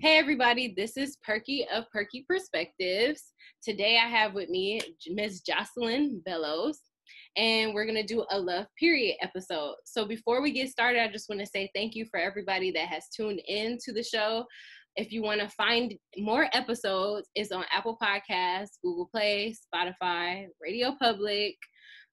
Hey, everybody, this is Perky of Perky Perspectives. Today I have with me Ms. Jocelyn Bellows, and we're going to do a love period episode. So, before we get started, I just want to say thank you for everybody that has tuned in to the show. If you want to find more episodes, it's on Apple Podcasts, Google Play, Spotify, Radio Public.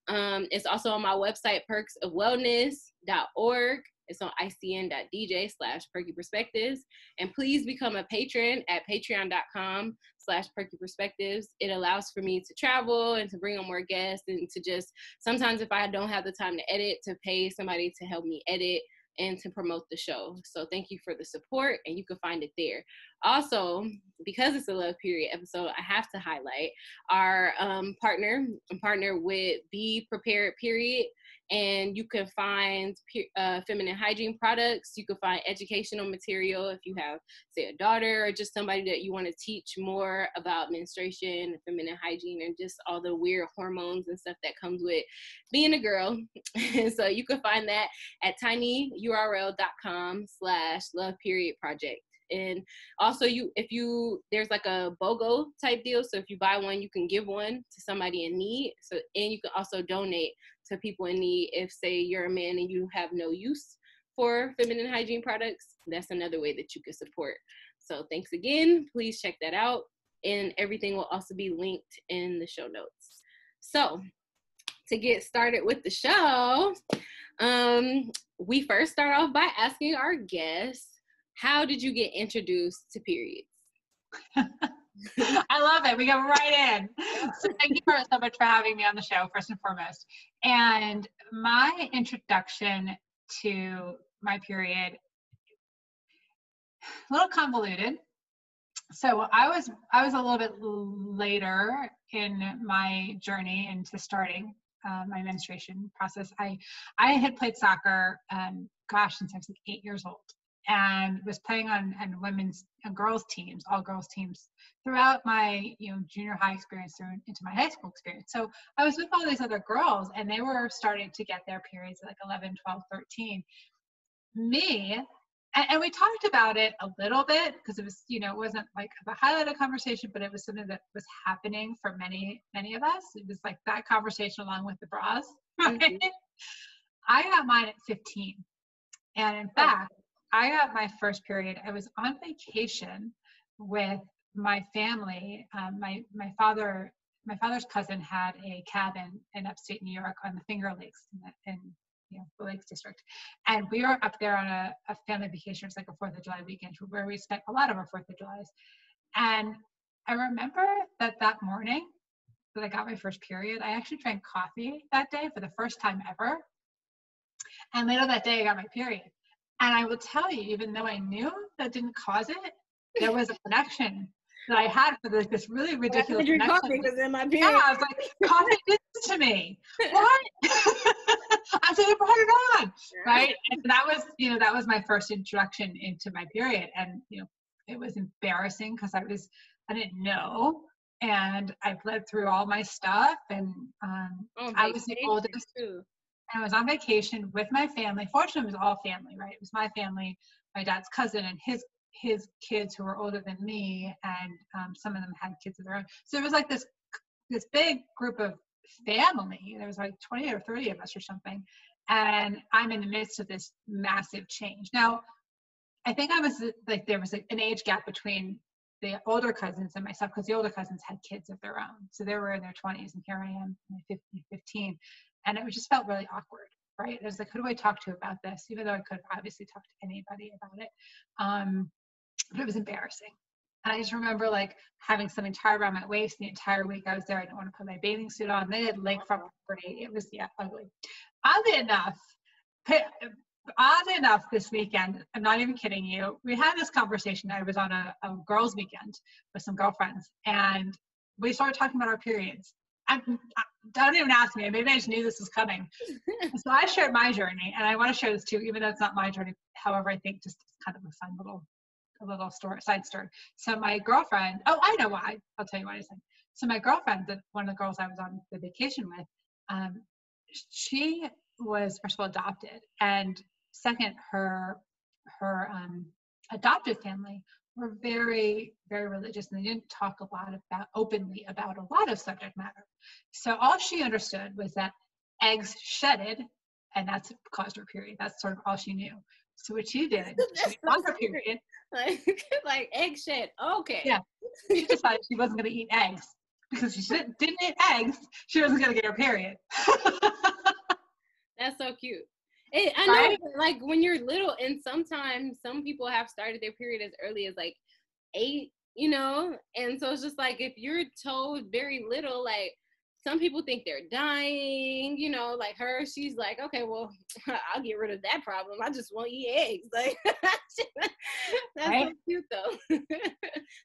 Um, it's also on my website, perksofwellness.org. It's on icn.dj slash perky perspectives. And please become a patron at patreon.com slash perky perspectives. It allows for me to travel and to bring on more guests and to just sometimes if I don't have the time to edit, to pay somebody to help me edit and to promote the show. So thank you for the support and you can find it there. Also, because it's a love period episode, I have to highlight our um, partner, partner with Be Prepared Period and you can find uh, feminine hygiene products. You can find educational material if you have, say, a daughter or just somebody that you want to teach more about menstruation, feminine hygiene, and just all the weird hormones and stuff that comes with being a girl. so you can find that at tinyurl.com slash love period project and also you if you there's like a bogo type deal so if you buy one you can give one to somebody in need so and you can also donate to people in need if say you're a man and you have no use for feminine hygiene products that's another way that you could support. So thanks again. Please check that out. And everything will also be linked in the show notes. So to get started with the show um, we first start off by asking our guests how did you get introduced to periods I love it. We go right in. So thank you so much for having me on the show, first and foremost. And my introduction to my period, a little convoluted. So I was I was a little bit later in my journey into starting uh, my menstruation process. I I had played soccer, um, gosh, since I was like eight years old and was playing on, and women's and girls teams, all girls teams throughout my you know junior high experience through into my high school experience. So I was with all these other girls and they were starting to get their periods at like 11, 12, 13. Me, and, and we talked about it a little bit because it was, you know, it wasn't like a highlighted conversation, but it was something that was happening for many, many of us. It was like that conversation along with the bras, right? Mm-hmm. I got mine at 15. And in oh. fact, I got my first period. I was on vacation with my family. Um, my my father my father's cousin had a cabin in upstate New York on the Finger Lakes in, the, in you know, the Lakes District, and we were up there on a, a family vacation. It's like a Fourth of July weekend where we spent a lot of our Fourth of Julys. And I remember that that morning that I got my first period, I actually drank coffee that day for the first time ever. And later that day, I got my period. And I will tell you, even though I knew that didn't cause it, there was a connection that I had for this, this really ridiculous. Well, coffee was in my period. Yeah, I was like, coffee did this to me. What? I'm saying, brought it on, right? And that was, you know, that was my first introduction into my period, and you know, it was embarrassing because I was, I didn't know, and I bled through all my stuff, and um, oh, I was the oldest. Too. I was on vacation with my family. Fortunately, it was all family, right? It was my family, my dad's cousin, and his his kids who were older than me, and um, some of them had kids of their own. So it was like this this big group of family. There was like 20 or 30 of us or something, and I'm in the midst of this massive change. Now, I think I was like there was an age gap between the older cousins and myself because the older cousins had kids of their own. So they were in their 20s, and here I am, 15 and it just felt really awkward right it was like who do i talk to about this even though i could obviously talk to anybody about it um, but it was embarrassing and I just remember like having something tied around my waist the entire week I was there. I didn't want to put my bathing suit on. They had lakefront property. It was yeah ugly. Oddly enough, oddly enough, this weekend, I'm not even kidding you. We had this conversation. I was on a, a girls' weekend with some girlfriends, and we started talking about our periods. I'm, don't even ask me. Maybe I just knew this was coming. so I shared my journey, and I want to share this too, even though it's not my journey. However, I think just kind of a fun little, a little story, side story. So my girlfriend. Oh, I know why. I'll tell you why I said. So my girlfriend, the, one of the girls I was on the vacation with, um, she was first of all adopted, and second, her her um, adopted family were very, very religious and they didn't talk a lot about openly about a lot of subject matter. So all she understood was that eggs shedded and that's caused her period. That's sort of all she knew. So what she did, she on her period. Like, like egg shed. Okay. Yeah. She decided she wasn't going to eat eggs because she didn't eat eggs. She wasn't going to get her period. That's so cute. It, I know, right? like when you're little, and sometimes some people have started their period as early as like eight, you know, and so it's just like if you're told very little, like some people think they're dying, you know, like her, she's like, okay, well, I'll get rid of that problem. I just want to eat eggs. Like that's right? so cute though.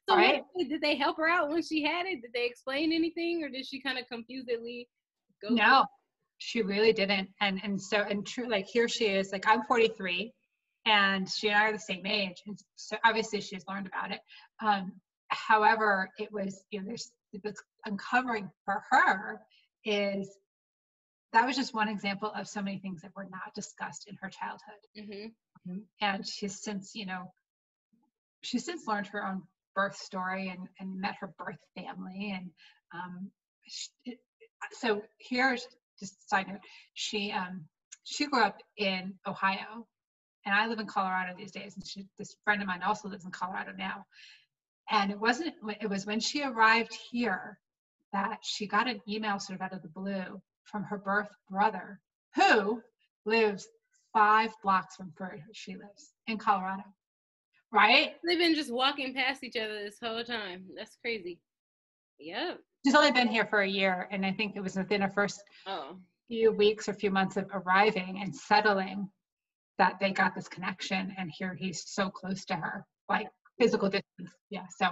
so right? what, did they help her out when she had it? Did they explain anything or did she kind of confusedly go? No, she really didn't. And and so and true, like here she is, like I'm 43 and she and I are the same age. And so obviously she's learned about it. Um, however, it was, you know, there's that's uncovering for her is that was just one example of so many things that were not discussed in her childhood. Mm-hmm. mm-hmm. And she's since, you know, she's since learned her own birth story and, and met her birth family. And um, she, it, so here's just side note. She um, she grew up in Ohio, and I live in Colorado these days. And she, this friend of mine also lives in Colorado now. And it wasn't, it was when she arrived here that she got an email sort of out of the blue from her birth brother, who lives five blocks from where she lives in Colorado. Right? They've been just walking past each other this whole time. That's crazy. Yep. She's only been here for a year, and I think it was within her first oh. few weeks or few months of arriving and settling that they got this connection. And here he's so close to her, like physical distance. Yeah. So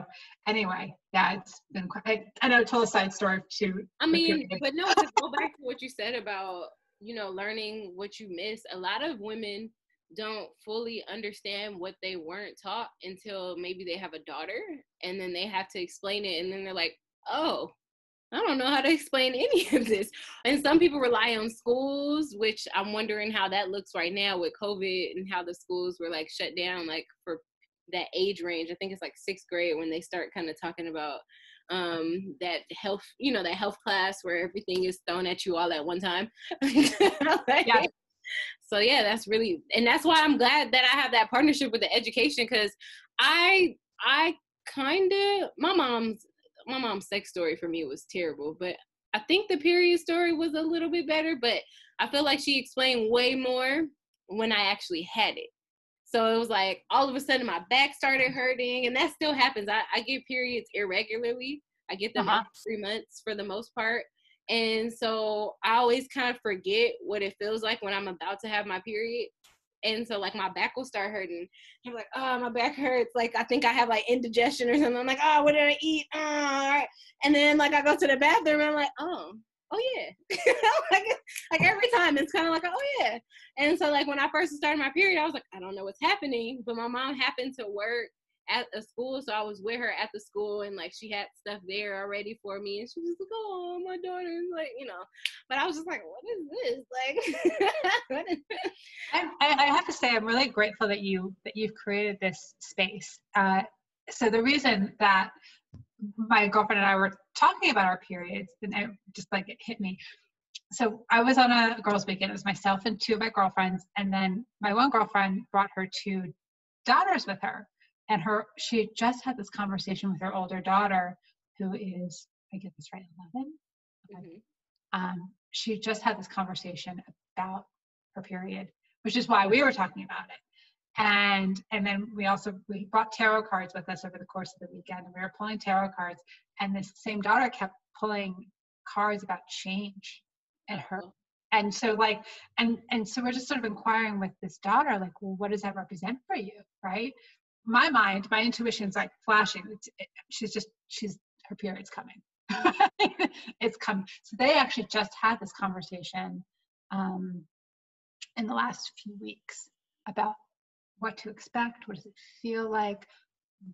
anyway, yeah, it's been quite, I, know told a side story too. I mean, but no, to go back to what you said about, you know, learning what you miss, a lot of women don't fully understand what they weren't taught until maybe they have a daughter and then they have to explain it and then they're like, oh, I don't know how to explain any of this. And some people rely on schools, which I'm wondering how that looks right now with COVID and how the schools were like shut down, like for that age range. I think it's like sixth grade when they start kind of talking about um that health you know that health class where everything is thrown at you all at one time like, yeah. so yeah that's really and that's why i'm glad that i have that partnership with the education because i i kind of my mom's my mom's sex story for me was terrible but i think the period story was a little bit better but i feel like she explained way more when i actually had it so it was like all of a sudden my back started hurting, and that still happens. I, I get periods irregularly. I get them uh-huh. three months for the most part. And so I always kind of forget what it feels like when I'm about to have my period. And so like my back will start hurting. I'm like, oh, my back hurts. Like I think I have like indigestion or something. I'm like, oh, what did I eat? Oh. And then like I go to the bathroom and I'm like, oh, oh yeah like, like every time it's kind of like oh yeah and so like when i first started my period i was like i don't know what's happening but my mom happened to work at a school so i was with her at the school and like she had stuff there already for me and she was like oh my daughter's like you know but i was just like what is this like I, I have to say i'm really grateful that you that you've created this space uh, so the reason that my girlfriend and I were talking about our periods, and it just like it hit me. So I was on a girls' weekend. It was myself and two of my girlfriends, and then my one girlfriend brought her two daughters with her, and her she just had this conversation with her older daughter, who is I get this right, eleven. Okay. Mm-hmm. Um, she just had this conversation about her period, which is why we were talking about it and and then we also we brought tarot cards with us over the course of the weekend and we were pulling tarot cards and this same daughter kept pulling cards about change and her and so like and and so we're just sort of inquiring with this daughter like well what does that represent for you right my mind my intuition's like flashing. It, she's just she's her period's coming. It's coming so they actually just had this conversation um in the last few weeks about what to expect what does it feel like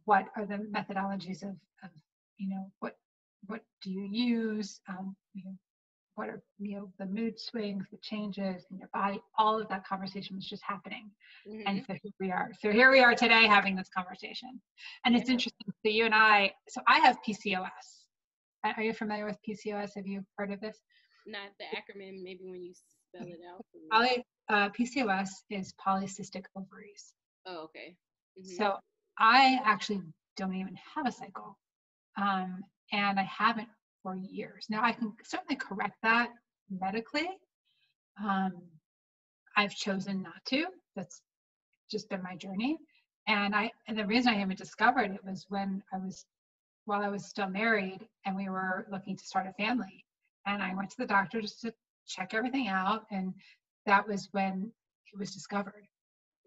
what are the methodologies of, of you know what what do you use um, you know, what are you know the mood swings the changes in your body all of that conversation was just happening. Mm-hmm. and so here we are. So here we are today having this conversation. And it's interesting. So you and i so i have pcos are you familiar with pcos have you heard of this? Not the acronym maybe when you spell it out Poly, uh, pcos is polycystic ovaries. Oh okay. Mm-hmm. so i actually don't even have a cycle. Um, and i haven't for years. Now, I can certainly correct that medically. Um, I've chosen not to. That's just been my journey. And I and the reason I even discovered it was when I was while I was still married and we were looking to start a family. And I went to the doctor just to check everything out. And that was when it was discovered.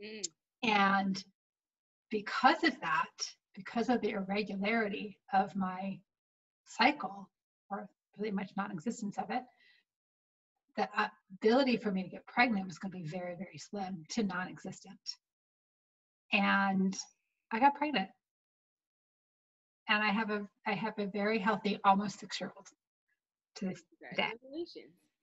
Mm. And because of that, because of the irregularity of my cycle, or pretty much non-existence of it, the ability for me to get pregnant was going to be very, very slim to non-existent. And I got pregnant. And I have a I have a very healthy, almost six-year-old to this day.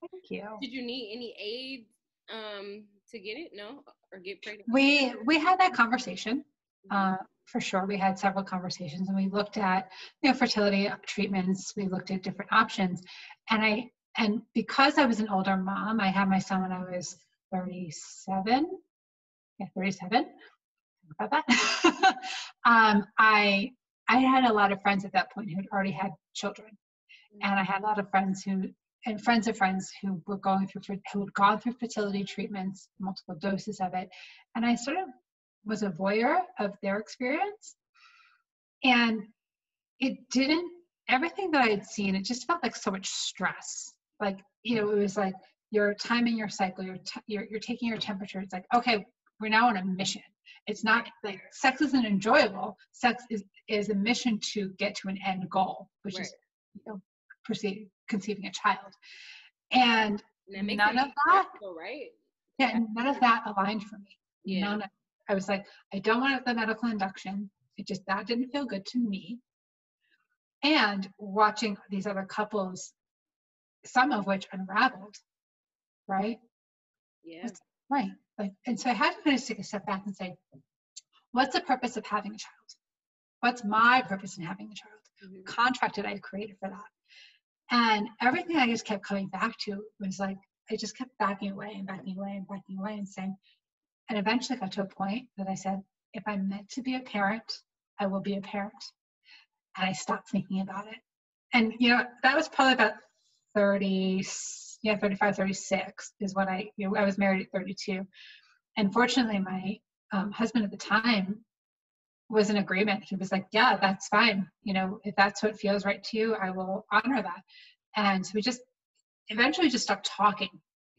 Thank you. Did you need any aid um, to get it? No, or get pregnant? We we had that conversation. Uh, for sure we had several conversations and we looked at you know fertility treatments we looked at different options. And i and because i was an older mom i had my son when i was 37 yeah 37 about that. Um, i i had a lot of friends at that point who had already had children. And i had a lot of friends who and friends of friends who were going through who had gone through fertility treatments multiple doses of it. And i sort of was a voyeur of their experience. And it didn't, everything that I had seen, it just felt like so much stress. Like, you know, it was like you're timing your cycle, you're, t- you're, you're taking your temperature. It's like, okay, we're now on a mission. It's not like sex isn't enjoyable. Sex is, is a mission to get to an end goal, which right. is you know, conceiving a child. And, and none of that, right? Yeah, none of that aligned for me. Yeah. None of I was like, I don't want the medical induction. It just, that didn't feel good to me. And watching these other couples, some of which unraveled, right? Yeah. Right. Like, and so I had to kind of take a step back and say, what's the purpose of having a child? What's my purpose in having a child? Mm-hmm. Contract did I created for that? And everything I just kept coming back to was like, I just kept backing away and backing away and backing away and saying, and eventually got to a point that I said, if I'm meant to be a parent, I will be a parent. And I stopped thinking about it. And, you know, that was probably about 30, yeah, 35, 36 is when I, you know, I was married at 32. And fortunately, my um, husband at the time was in agreement. He was like, yeah, that's fine. You know, if that's what feels right to you, I will honor that. And so we just eventually just stopped talking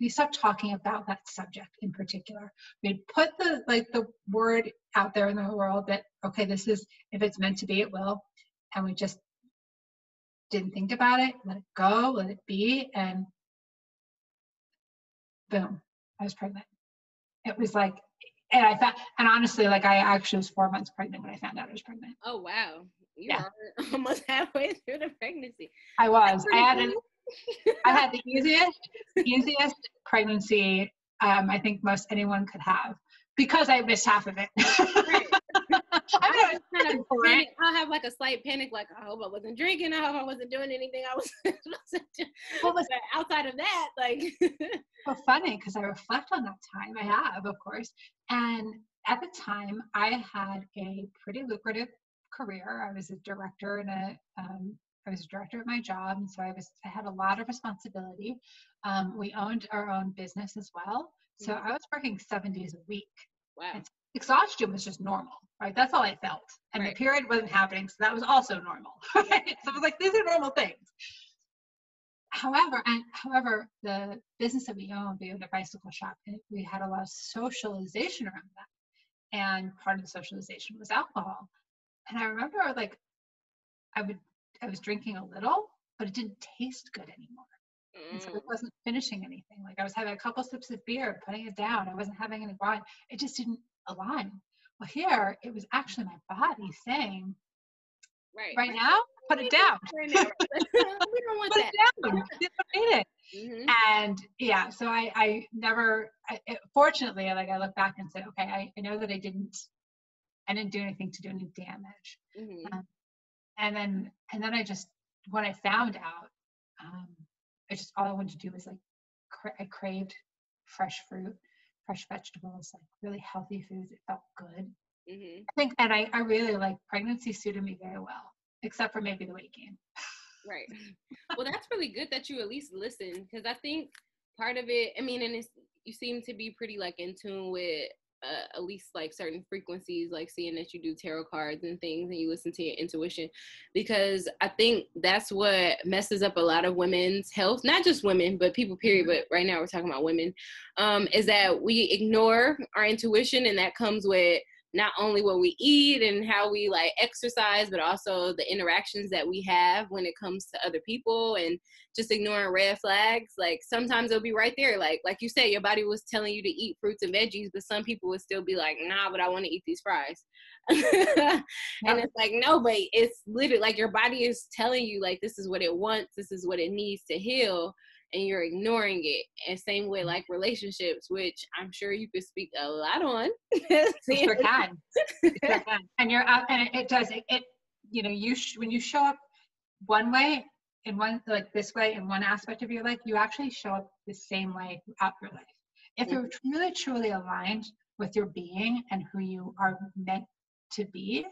we stopped talking about that subject in particular. We'd put the like the word out there in the world that okay, this is if it's meant to be, it will, and we just didn't think about it, let it go, let it be, and boom, I was pregnant. It was like, and I found, and honestly, like I actually was four months pregnant when I found out I was pregnant. Oh wow, you yeah. are almost halfway through the pregnancy. I was. I had an I had the easiest, easiest pregnancy um, I think most anyone could have because I missed half of it. I, kind of panic, I'll have like a slight panic, like I hope I wasn't drinking, I hope I wasn't doing anything I was What was outside of that, like well funny because I reflect on that time. I have, of course. And at the time I had a pretty lucrative career. I was a director in a um, I was a director at my job, and so I was I had a lot of responsibility. Um, we owned our own business as well, so mm-hmm. I was working seven days a week. Wow. Exhaustion was just normal, right? That's all I felt, and right. the period wasn't happening, so that was also normal. Right? so I was like, these are normal things. However, and however, the business that we owned, we owned a bicycle shop, and we had a lot of socialization around that, and part of the socialization was alcohol. And I remember, like, I would I was drinking a little, but it didn't taste good anymore. Mm. And so it mm. wasn't finishing anything. Like I was having a couple sips of beer, putting it down. I wasn't having any wine. It just didn't align. Well, here it was actually my body saying, right, right now, put it down. we don't want put that. It down. It. Mm-hmm. And yeah, so I, I never, I, fortunately, like I look back and say, okay, I, I know that I didn't, I didn't do anything to do any damage. Mm-hmm. Um, and then, and then I just, when I found out, um, I just, all I wanted to do was like, cra- I craved fresh fruit, fresh vegetables, like really healthy foods. It felt good. Mm-hmm. I think, and I, I really like pregnancy suited me very well, except for maybe the weight gain. right. Well, that's really good that you at least listen because I think part of it, I mean, and it's, you seem to be pretty like in tune with uh, at least like certain frequencies, like seeing that you do tarot cards and things and you listen to your intuition, because I think that's what messes up a lot of women's health, not just women, but people, period. But right now we're talking about women, um, is that we ignore our intuition and that comes with not only what we eat and how we like exercise, but also the interactions that we have when it comes to other people and just ignoring red flags. Like sometimes it'll be right there. Like like you said, your body was telling you to eat fruits and veggies, but some people would still be like, nah, but I want to eat these fries. and it's like, no, but it's literally like your body is telling you like this is what it wants, this is what it needs to heal and you're ignoring it. And same way, like relationships, which I'm sure you could speak a lot on. sure can. sure can. And you're out, and it, it does. It, it, you know, you sh- when you show up one way in one like this way in one aspect of your life, you actually show up the same way throughout your life. If mm-hmm. you're really truly aligned with your being and who you are meant to be,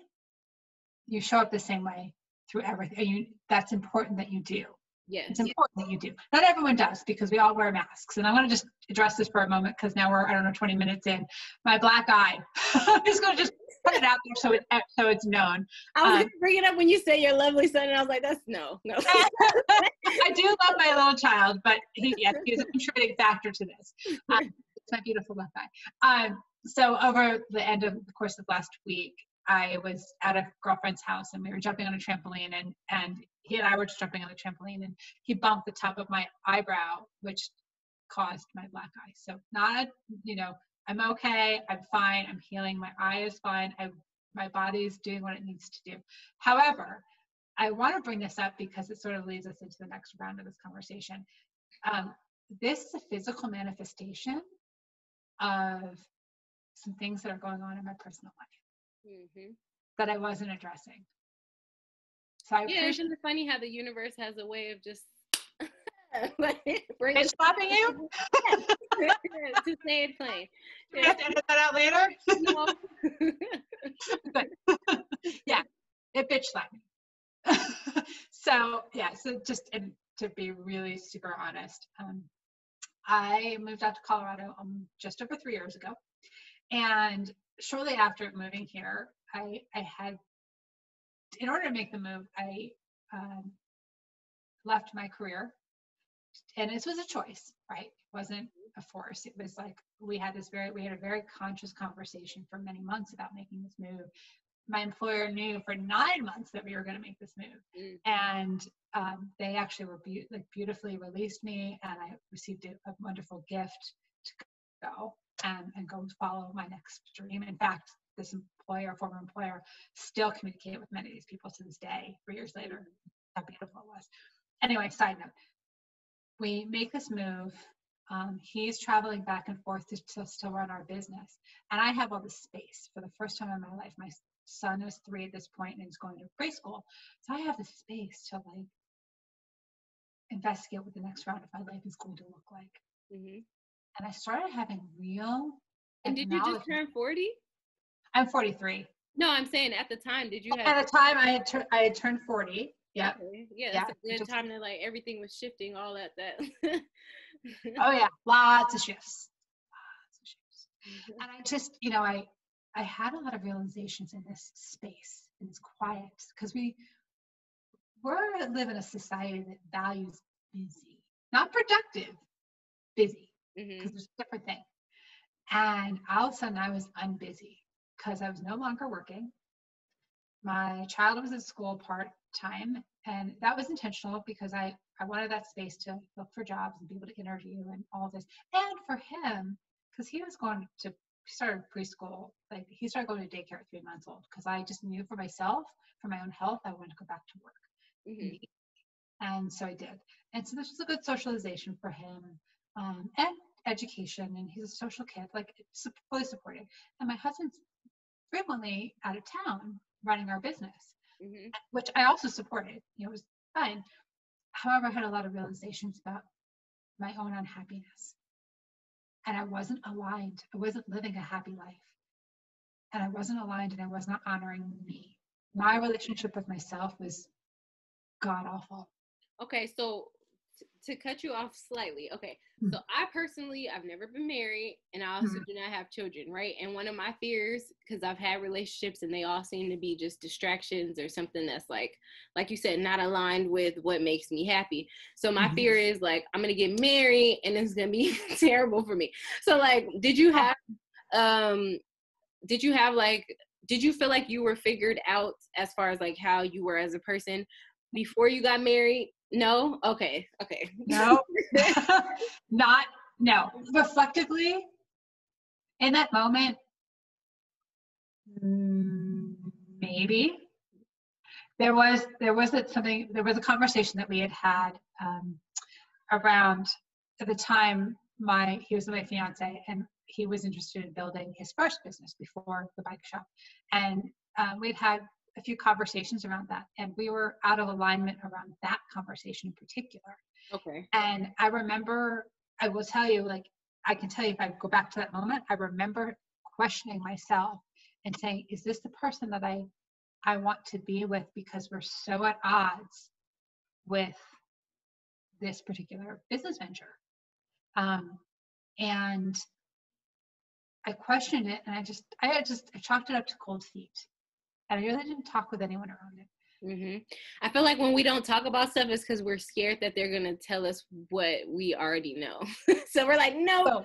you show up the same way through everything. And You, that's important that you do. Yes. It's important that you do. Not everyone does because we all wear masks. And I want to just address this for a moment because now we're, I don't know, 20 minutes in. My black eye. I'm just going to just put it out there so it so it's known. I was um, going to bring it up when you say your lovely son, and I was like, that's no, no. I do love my little child, but he, yes, he's a contributing factor to this. Um, it's my beautiful left eye. Um, so over the end of the course of last week, I was at a girlfriend's house and we were jumping on a trampoline and and he and I were just jumping on the trampoline and he bumped the top of my eyebrow, which caused my black eye. So not, you know, I'm okay, I'm fine, I'm healing, my eye is fine, I, my body is doing what it needs to do. However, I want to bring this up because it sort of leads us into the next round of this conversation. Um, this is a physical manifestation of some things that are going on in my personal life mm-hmm. that I wasn't addressing. So I yeah, isn't it funny how the universe has a way of just Bring slapping you? to say it plain. Yeah. have to edit that out later? yeah, it bitch slapped me. so yeah, so just and to be really super honest, um, I moved out to Colorado um, just over three years ago, and shortly after moving here, I I had in order to make the move, I um, left my career. And this was a choice, right? It wasn't a force. It was like we had this very, we had a very conscious conversation for many months about making this move. My employer knew for nine months that we were going to make this move, mm. and um, they actually were be- like beautifully released me, and I received a, a wonderful gift to go and, and go follow my next dream. In fact, this employer, former employer, still communicate with many of these people to this day, three years later. How beautiful it was. Anyway, side note. We make this move. Um, he's traveling back and forth to, to still run our business. And I have all this space for the first time in my life. My son is three at this point and he's going to preschool. So I have the space to like investigate what the next round of my life is going to look like. Mm-hmm. And I started having real. And did you just turn 40? I'm 43. No, I'm saying at the time, did you have? At the time, I had tur- I had turned 40. Yeah. Okay. Yeah, that's yeah. a good time to like everything was shifting, all at that. oh yeah, lots of shifts. Lots of shifts. Mm-hmm. And I just, you know, I I had a lot of realizations in this space, in this quiet, because we we live in a society that values busy, not productive, busy, because mm-hmm. there's a different thing. And all of a sudden, I was unbusy because I was no longer working. My child was at school part time, and that was intentional because I, I wanted that space to look for jobs and be able to interview and all this. And for him, because he was going to he started preschool, like he started going to daycare at three months old because I just knew for myself, for my own health, I wanted to go back to work. Mm-hmm. And so I did. And so this was a good socialization for him um, and education. And he's a social kid, like fully supported. And my husband's frequently out of town running our business, mm-hmm. which I also supported. You know, it was fine. However, I had a lot of realizations about my own unhappiness. And I wasn't aligned. I wasn't living a happy life. And I wasn't aligned and I was not honoring me. My relationship with myself was god awful. Okay, so to cut you off slightly. Okay. Hmm. So I personally I've never been married and I also mm-hmm. do not have children, right? And one of my fears cuz I've had relationships and they all seem to be just distractions or something that's like like you said not aligned with what makes me happy. So my mm-hmm. fear is like I'm going to get married and it's going to be terrible for me. So like did you have um did you have like did you feel like you were figured out as far as like how you were as a person before you got married no? Okay. Okay. No. Not no. Reflectively, in that moment, maybe there was there was something there was a conversation that we had had um, around at the time my he was my fiance and he was interested in building his first business before the bike shop and um, we'd had a few conversations around that and we were out of alignment around that conversation in particular. Okay. And i remember i will tell you like i can tell you if i go back to that moment i remember questioning myself and saying is this the person that i i want to be with because we're so at odds with this particular business venture? Um, and i questioned it and i just i just i chalked it up to cold feet and I really didn't talk with anyone around it. Mm-hmm. I feel like when we don't talk about stuff, it's because we're scared that they're gonna tell us what we already know. so we're like, no.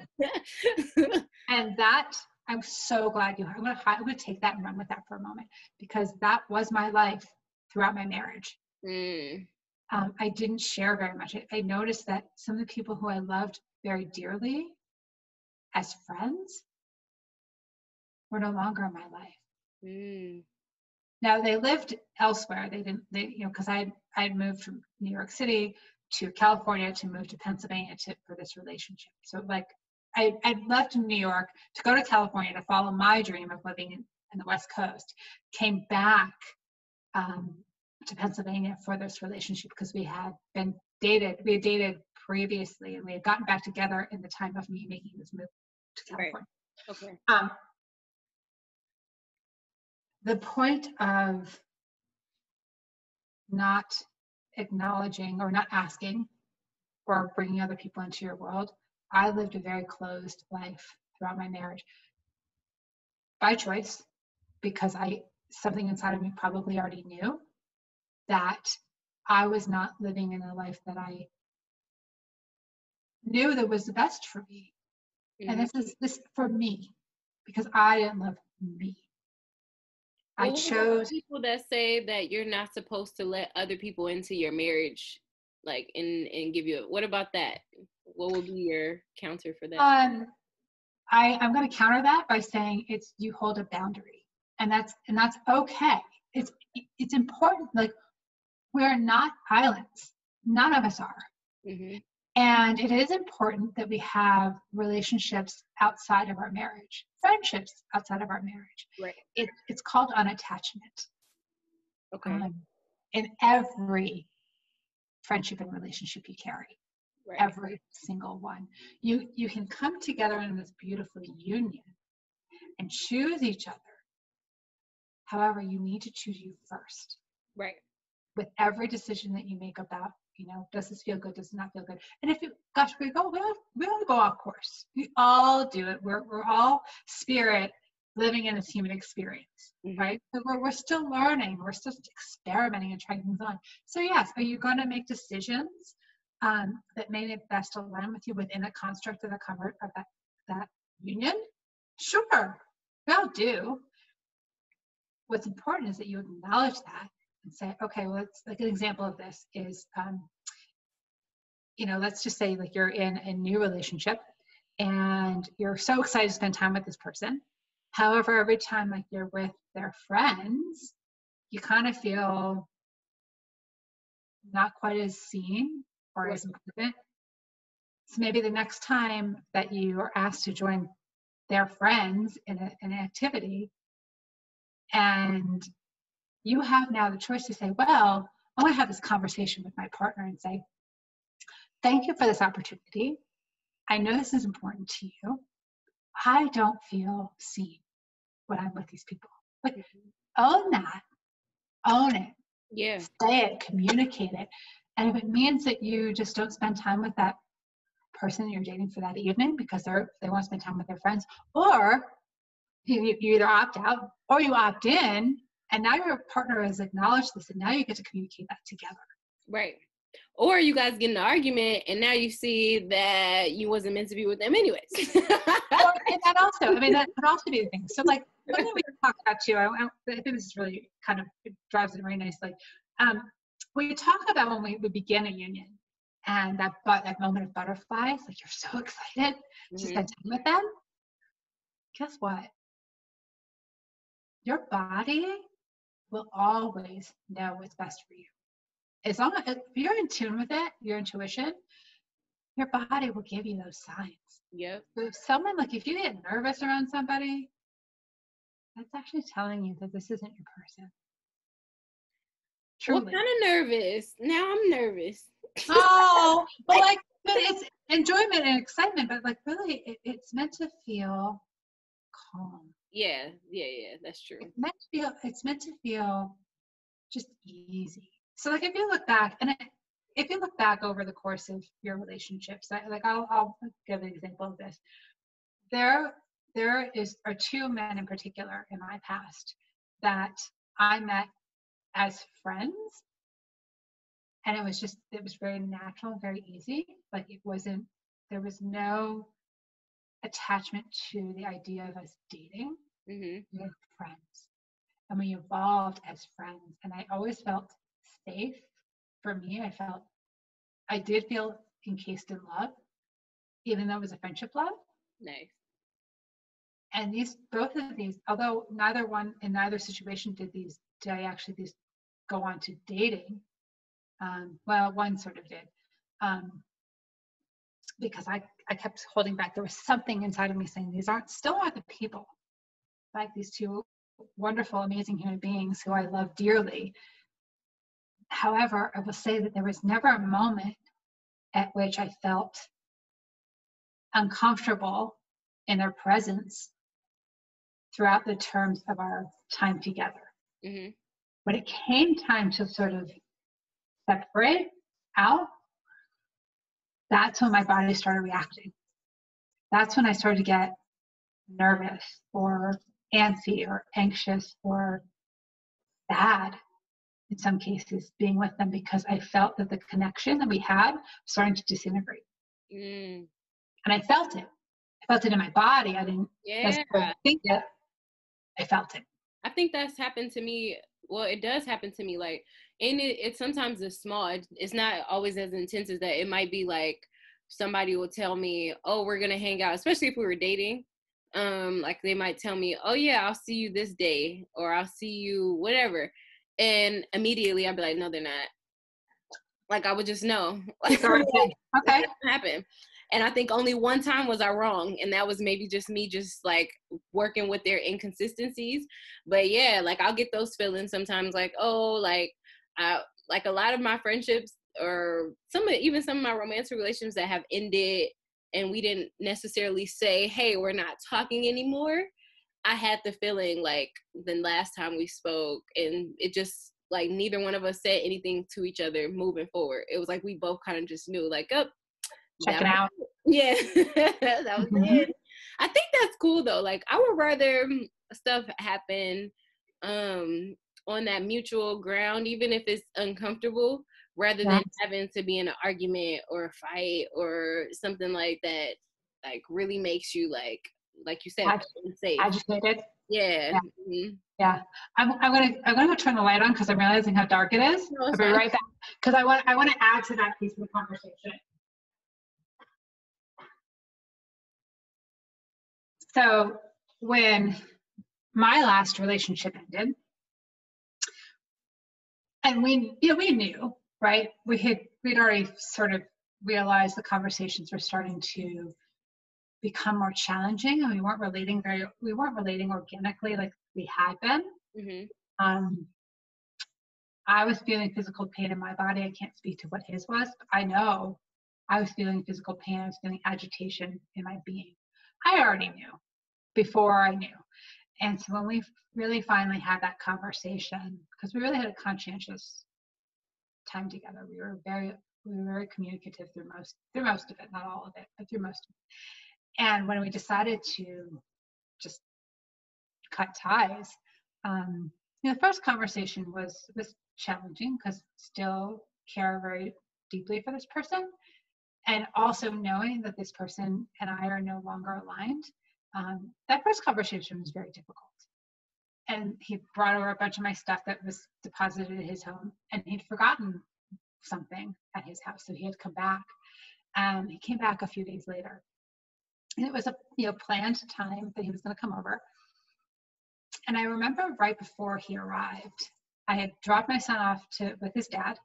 and that I'm so glad you. I'm gonna I'm gonna take that and run with that for a moment because that was my life throughout my marriage. Mm. Um, I didn't share very much. I, I noticed that some of the people who I loved very dearly as friends were no longer in my life. Mm. Now they lived elsewhere. They didn't, they, you know, because I I had moved from New York City to California to move to Pennsylvania to, for this relationship. So like I I left New York to go to California to follow my dream of living in, in the West Coast. Came back um, to Pennsylvania for this relationship because we had been dated. We had dated previously, and we had gotten back together in the time of me making this move to California. Right. Okay. Um, the point of not acknowledging or not asking or bringing other people into your world, I lived a very closed life throughout my marriage by choice because I something inside of me probably already knew that I was not living in a life that I knew that was the best for me. Mm-hmm. And this is this for me because I didn't love me. I chose people that say that you're not supposed to let other people into your marriage, like and and give you. What about that? What will be your counter for that? Um, I I'm going to counter that by saying it's you hold a boundary, and that's and that's okay. It's it's important. Like we're not islands. None of us are. Mm-hmm. And it is important that we have relationships outside of our marriage, friendships outside of our marriage. Right. It, it's called unattachment. Okay. Um, in every friendship and relationship you carry, right. every single one, you you can come together in this beautiful union and choose each other. However, you need to choose you first. Right. With every decision that you make about you know, does this feel good? Does it not feel good? And if you, gosh, we go, we all, we all go off course. We all do it. We're, we're all spirit living in this human experience, mm-hmm. right? So we're, we're still learning. We're still experimenting and trying things on. So yes, are you going to make decisions um, that may best align with you within a construct of the cover of that, that union? Sure, we all do. What's important is that you acknowledge that and say, okay, well, it's like an example of this is, um, you know, let's just say like you're in a new relationship and you're so excited to spend time with this person. However, every time like you're with their friends, you kind of feel not quite as seen or as important. So maybe the next time that you are asked to join their friends in, a, in an activity, and you have now the choice to say, well, I want to have this conversation with my partner and say, thank you for this opportunity. I know this is important to you. I don't feel seen when I'm with these people. Like, mm-hmm. own that, own it. Yeah. Say it, communicate it. And if it means that you just don't spend time with that person you're dating for that evening because they're they want to spend time with their friends, or you, you either opt out or you opt in, and now your partner has acknowledged this, and now you get to communicate that together. Right. Or you guys get in an argument and now you see that you wasn't meant to be with them anyways. and that also, I mean, that could also be the thing. So like, one thing we talk about too, I, I think this is really kind of drives it very nicely. Um, we talk about when we, we begin a union and that but that moment of butterflies, like you're so excited mm-hmm. to spend time with them. Guess what? Your body will always know what's best for you. As long as if you're in tune with it, your intuition, your body will give you those signs. Yep. So if someone like if you get nervous around somebody, that's actually telling you that this isn't your person. Truly. Well, kind of nervous. Now I'm nervous. Oh, but like, but it's enjoyment and excitement, but like, really, it, it's meant to feel calm. Yeah, yeah, yeah. That's true. It's meant to feel. It's meant to feel just easy. So, like, if you look back, and it, if you look back over the course of your relationships, I, like, I'll, I'll give an example of this. There, there is are two men in particular in my past that I met as friends and it was just it was very natural very easy like it wasn't there was no attachment to the idea of us dating mm-hmm. we were friends. And we evolved as friends. And i always felt safe. For me i felt i did feel encased in love even though it was a friendship love. Nice. And these both of these although neither one in neither situation did these did i actually these go on to dating um, well, one sort of did. Um, because I, I kept holding back. There was something inside of me saying, these aren't still aren't the people. Like these two wonderful, amazing human beings who I love dearly. However, I will say that there was never a moment at which I felt uncomfortable in their presence throughout the terms of our time together. Mm-hmm. When it came time to sort of separate out, that's when my body started reacting. That's when I started to get nervous or antsy or anxious or sad in some cases being with them because I felt that the connection that we had was starting to disintegrate. Mm. And I felt it. I felt it in my body. I didn't yeah. think it. I felt it. I think that's happened to me. Well, it does happen to me. Like and it, it sometimes is small it, it's not always as intense as that. It might be like somebody will tell me oh we're gonna hang out especially if we were dating. Um like they might tell me oh yeah i'll see you this day or i'll see you whatever. And immediately i'd be like no they're not. Like i would just know. Okay. happen. And i think only one time was i wrong and that was maybe just me just like working with their inconsistencies. But yeah like i'll get those feelings sometimes like oh like I like a lot of my friendships or some of even some of my romantic relations that have ended and we didn't necessarily say, hey, we're not talking anymore. I had the feeling like the last time we spoke and it just like neither one of us said anything to each other moving forward. It was like we both kind of just knew like, up, oh, check it out. Yeah, that was mm-hmm. it. I think that's cool though. Like I would rather stuff happen um on that mutual ground, even if it's uncomfortable, rather than having to be in an argument or a fight or something like that, like really makes you like, like you said, Ag- agitated. Yeah. Yeah. Mm-hmm. yeah. I'm, I'm gonna I'm gonna go turn the light on because I'm realizing how dark it is. No, I'll be right back because I want I want to add to that piece of the conversation. So when my last relationship ended, and we know we knew right? We had we'd already sort of realized the conversations were starting to become more challenging and we weren't relating very we weren't relating organically like we had been. Mm-hmm. um, i was feeling physical pain in my body. I can't speak to what his was but i know i was feeling physical pain. I was feeling agitation in my being. I already knew before i knew and so when we really finally had that conversation because we really had a conscientious time together we were very we were very communicative through most through most of it not all of it but through most of it and when we decided to just cut ties, um, you know, the first conversation was was challenging because still care very deeply for this person, and also knowing that this person and I are no longer aligned. Um, that first conversation was very difficult. And he brought over a bunch of my stuff that was deposited at his home, and he'd forgotten something at his house, so he had come back. Um, he came back a few days later, and it was a you know planned time that he was going to come over. And I remember right before he arrived, I had dropped my son off to with his dad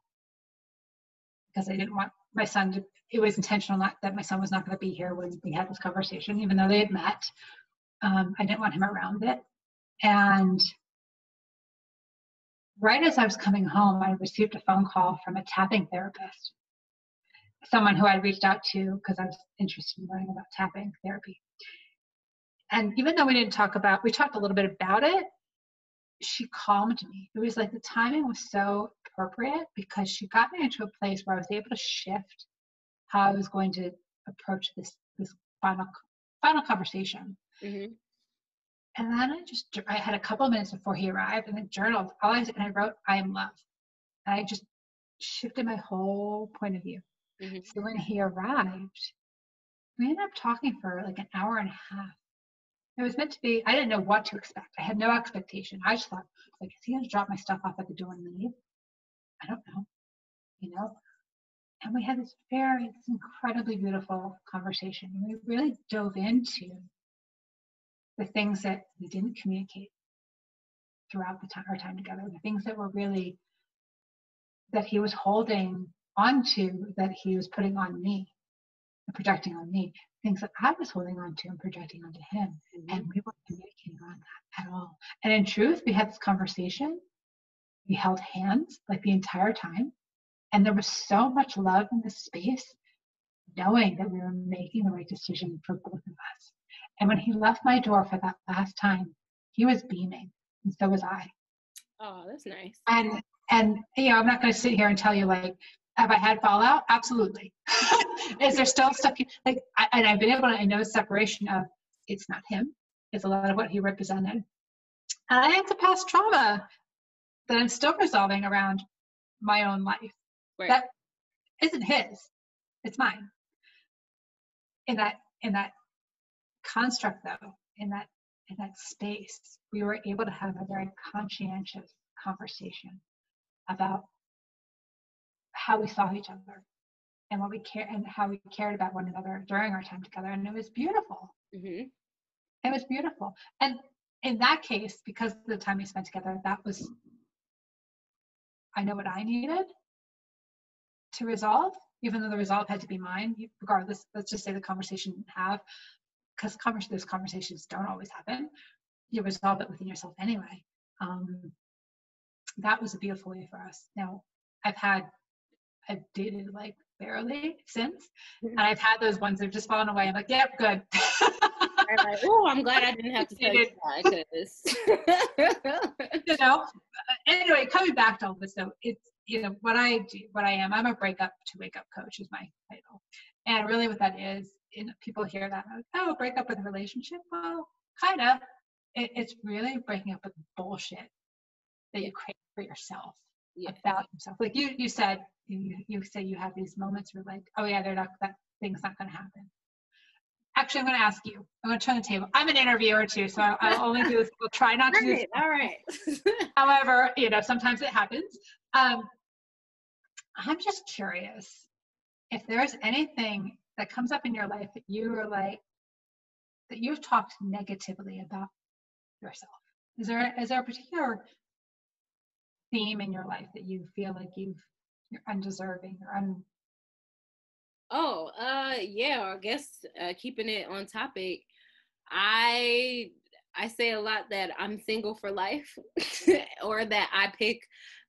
because I didn't want my son. It was intentional not that my son was not going to be here when we had this conversation, even though they had met. Um, I didn't want him around it. And right as I was coming home, I received a phone call from a tapping therapist someone who I reached out to because I was interested in learning about tapping therapy. And even though we didn't talk about, we talked a little bit about it, she calmed me. It was like the timing was so appropriate because she got me into a place where I was able to shift how I was going to approach this this final final conversation. Mm-hmm. And then I just I had a couple of minutes before he arrived and I journaled all I and I wrote I am love. And I just shifted my whole point of view. Mm-hmm. So when he arrived, we ended up talking for like an hour and a half. It was meant to be, I didn't know what to expect. I had no expectation. I just thought, like, is he going to drop my stuff off at the door and leave? I don't know, you know? And we had this very, this incredibly beautiful conversation. And we really dove into the things that we didn't communicate throughout the time, our time together, the things that were really, that he was holding onto that he was putting on me and projecting on me things that I was holding on to and projecting onto him. Mm-hmm. And we weren't communicating on that at all. And in truth, we had this conversation. We held hands like the entire time. And there was so much love in this space, knowing that we were making the right decision for both of us. And when he left my door for that last time, he was beaming, and so was I. Oh, that's nice. And and you know, I'm not going to sit here and tell you like have I had fallout? Absolutely. Is there still stuff you, like, I, and I've been able to, I know separation of it's not him, it's a lot of what he represented. And I had to past trauma that I'm still resolving around my own life. Right. That isn't his, it's mine. In that, in that construct though, in that, in that space, we were able to have a very conscientious conversation about how we saw each other and what we care and how we cared about one another during our time together and it was beautiful. Mm-hmm. it was beautiful. And in that case because of the time we spent together that was i know what i needed to resolve even though the resolve had to be mine regardless let's just say the conversation didn't have because convers- those conversations don't always happen. You resolve it within yourself anyway. Um, that was a beautiful way for us. Now i've had I've dated like barely since. Mm-hmm. And I've had those ones that have just fallen away. I'm like, yep, good. I'm like, oh, I'm glad I didn't have to say that you know. Anyway, coming back to all this, though, it's you know what I do, what I am. I'm a breakup to wake up coach is my title, and really what that is. And people hear that, like, oh, break up with a relationship. Well, kind of. It, it's really breaking up with bullshit that you create for yourself yeah. about yourself. Like you, you said, you, you say you have these moments where like, oh yeah, they're not that thing's not going to happen. Actually, I'm going to ask you. I'm going to turn the table. I'm an interviewer too, so I'll, I'll only do this. We'll try not to. do this. All right. However, you know, sometimes it happens. Um, I'm just curious if there's anything that comes up in your life that you are like that you've talked negatively about yourself. Is there is there a particular theme in your life that you feel like you've you're undeserving or un Oh, uh yeah, I guess uh keeping it on topic. I I say a lot that I'm single for life or that I pick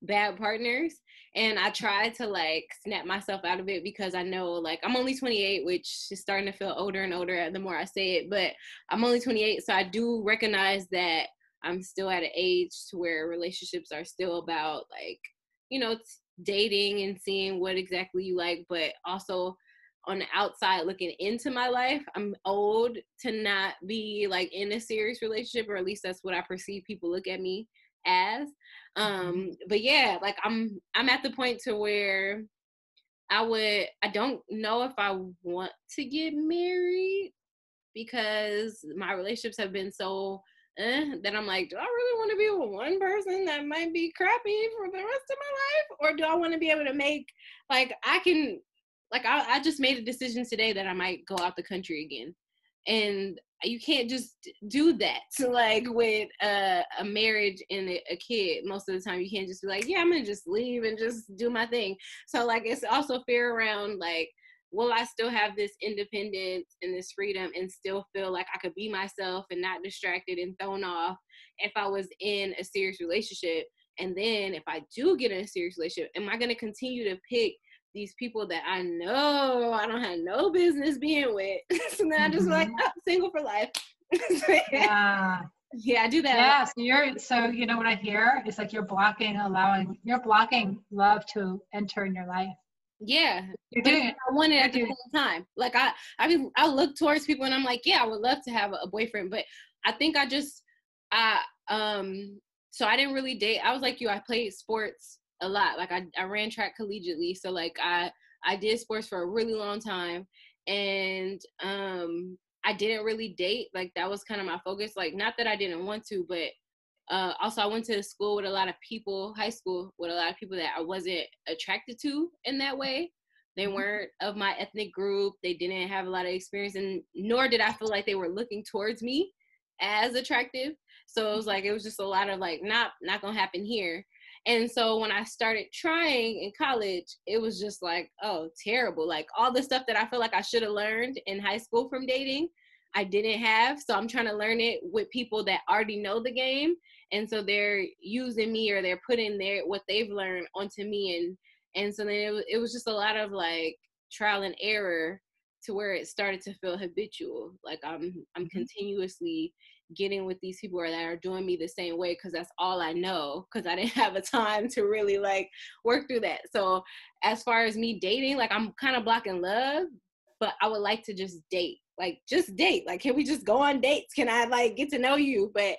bad partners and I try to like snap myself out of it because I know like I'm only 28 which is starting to feel older and older the more I say it but I'm only 28 so I do recognize that I'm still at an age to where relationships are still about like you know dating and seeing what exactly you like but also on the outside looking into my life i'm old to not be like in a serious relationship or at least that's what i perceive people look at me as mm-hmm. um but yeah like i'm i'm at the point to where i would i don't know if i want to get married because my relationships have been so eh, then I'm like, do I really want to be with one person that might be crappy for the rest of my life? Or do I want to be able to make, like, I can like I, I just made a decision today that I might go out the country again. And you can't just do that to like with a, a marriage and a, a, kid most of the time you can't just be like yeah i'm gonna just leave and just do my thing so like it's also fair around like will i still have this independence and this freedom and still feel like i could be myself and not distracted and thrown off if i was in a serious relationship and then if i do get in a serious relationship am i gonna continue to pick these people that I know I don't have no business being with. so then I just mm-hmm. like oh, single for life. yeah. Yeah, I do that. Yeah, so you're so you know what I hear is like you're blocking allowing you're blocking love to enter in your life. Yeah, you're. I wanted it at the same time. Like I, I mean, I look towards people and I'm like, yeah, I would love to have a boyfriend, but I think I just, I, um, so I didn't really date. I was like you. I played sports a lot. Like I, I ran track collegiately, so like I I did sports for a really long time, and um I didn't really date. Like that was kind of my focus. Like not that I didn't want to, but uh, also I went to school with a lot of people, high school with a lot of people that I wasn't attracted to in that way. They mm-hmm. weren't of my ethnic group. They didn't have a lot of experience, and nor did I feel like they were looking towards me as attractive. So it was like it was just a lot of like not not gonna happen here. And so when I started trying in college, it was just like, oh, terrible. Like all the stuff that I feel like I should have learned in high school from dating, I didn't have. So I'm trying to learn it with people that already know the game. And so they're using me or they're putting their what they've learned onto me and and so then it was, it was just a lot of like trial and error to where it started to feel habitual like i'm i'm mm-hmm. continuously getting with these people that are doing me the same way because that's all I know because I didn't have a time to really like work through that. So as far as me dating, like I'm kind of blocking love, but I would like to just date. Like just date. Like can we just go on dates? Can I like get to know you? But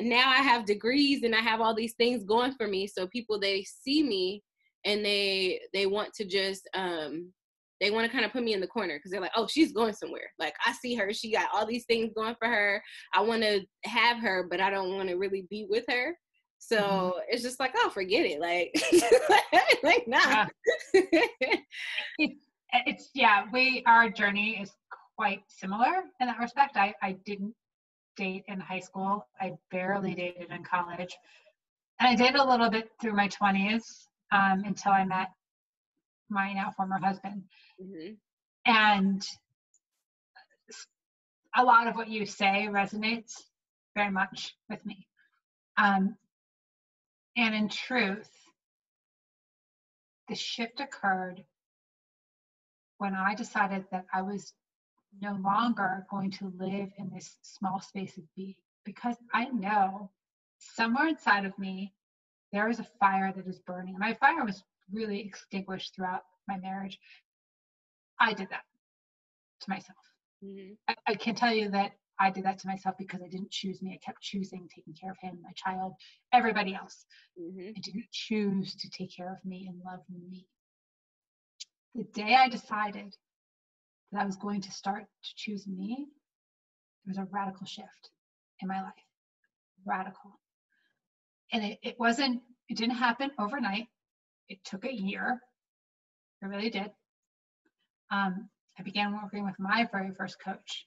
now I have degrees and I have all these things going for me. So people they see me and they they want to just um they want to kind of put me in the corner because they're like, oh, she's going somewhere. Like I see her, she got all these things going for her. I want to have her, but I don't want to really be with her. So mm-hmm. it's just like, oh, forget it. Like, like nah. it, it's yeah, we our journey is quite similar in that respect. I I didn't date in high school. I barely dated in college, and I dated a little bit through my twenties um, until I met my now former husband. Mm-hmm. And a lot of what you say resonates very much with me. Um, and in truth, the shift occurred when I decided that I was no longer going to live in this small space of being because I know somewhere inside of me there is a fire that is burning. My fire was really extinguished throughout my marriage. I did that to myself. Mm-hmm. I, I can tell you that I did that to myself because I didn't choose me. I kept choosing taking care of him, my child, everybody else. Mm-hmm. I didn't choose to take care of me and love me. The day I decided that I was going to start to choose me, there was a radical shift in my life. Radical. And it, it wasn't, it didn't happen overnight. It took a year. It really did. Um, I began working with my very first coach.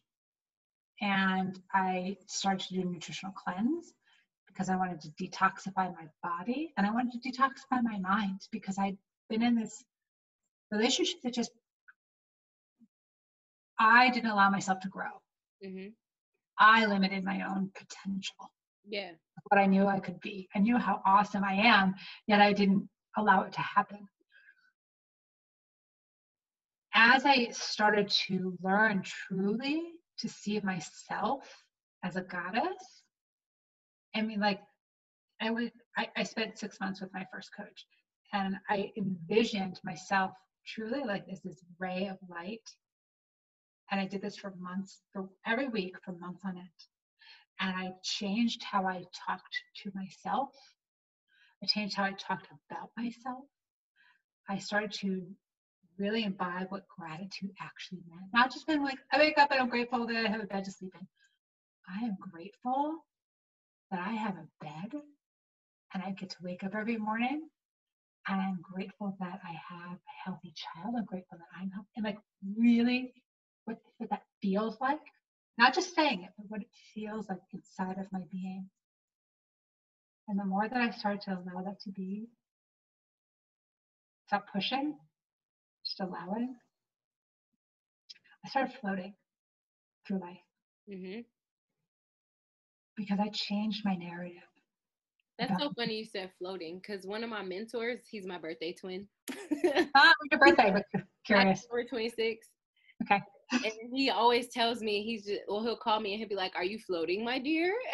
And I started to do nutritional cleanse because I wanted to detoxify my body and I wanted to detoxify my mind because I'd been in this relationship that just I didn't allow myself to grow. Mm-hmm. I limited my own potential. Yeah. What I knew I could be. I knew how awesome I am, yet I didn't allow it to happen. As I started to learn truly to see myself as a goddess, I mean, like, I would, I, I spent six months with my first coach, and I envisioned myself truly like this this ray of light and I did this for months, for every week for months on end. And I changed how I talked to myself. I changed how I talked about myself. I started to really imbibe what gratitude actually meant. Not just being like, I wake up and I'm grateful that I have a bed to sleep in. I am grateful that I have a bed and I get to wake up every morning. And I'm grateful that I have a healthy child. I'm grateful that I'm healthy. And like really what, what that feels like. Not just saying it, but what it feels like inside of my being. And the more that I start to allow that to be, stop pushing, just allowing, I started floating through life. Mm-hmm. Because I changed my narrative. That's so funny you said floating because one of my mentors, he's my birthday twin. ah, your birthday? Curious. October 26. Okay and he always tells me he's just, well he'll call me and he'll be like are you floating my dear?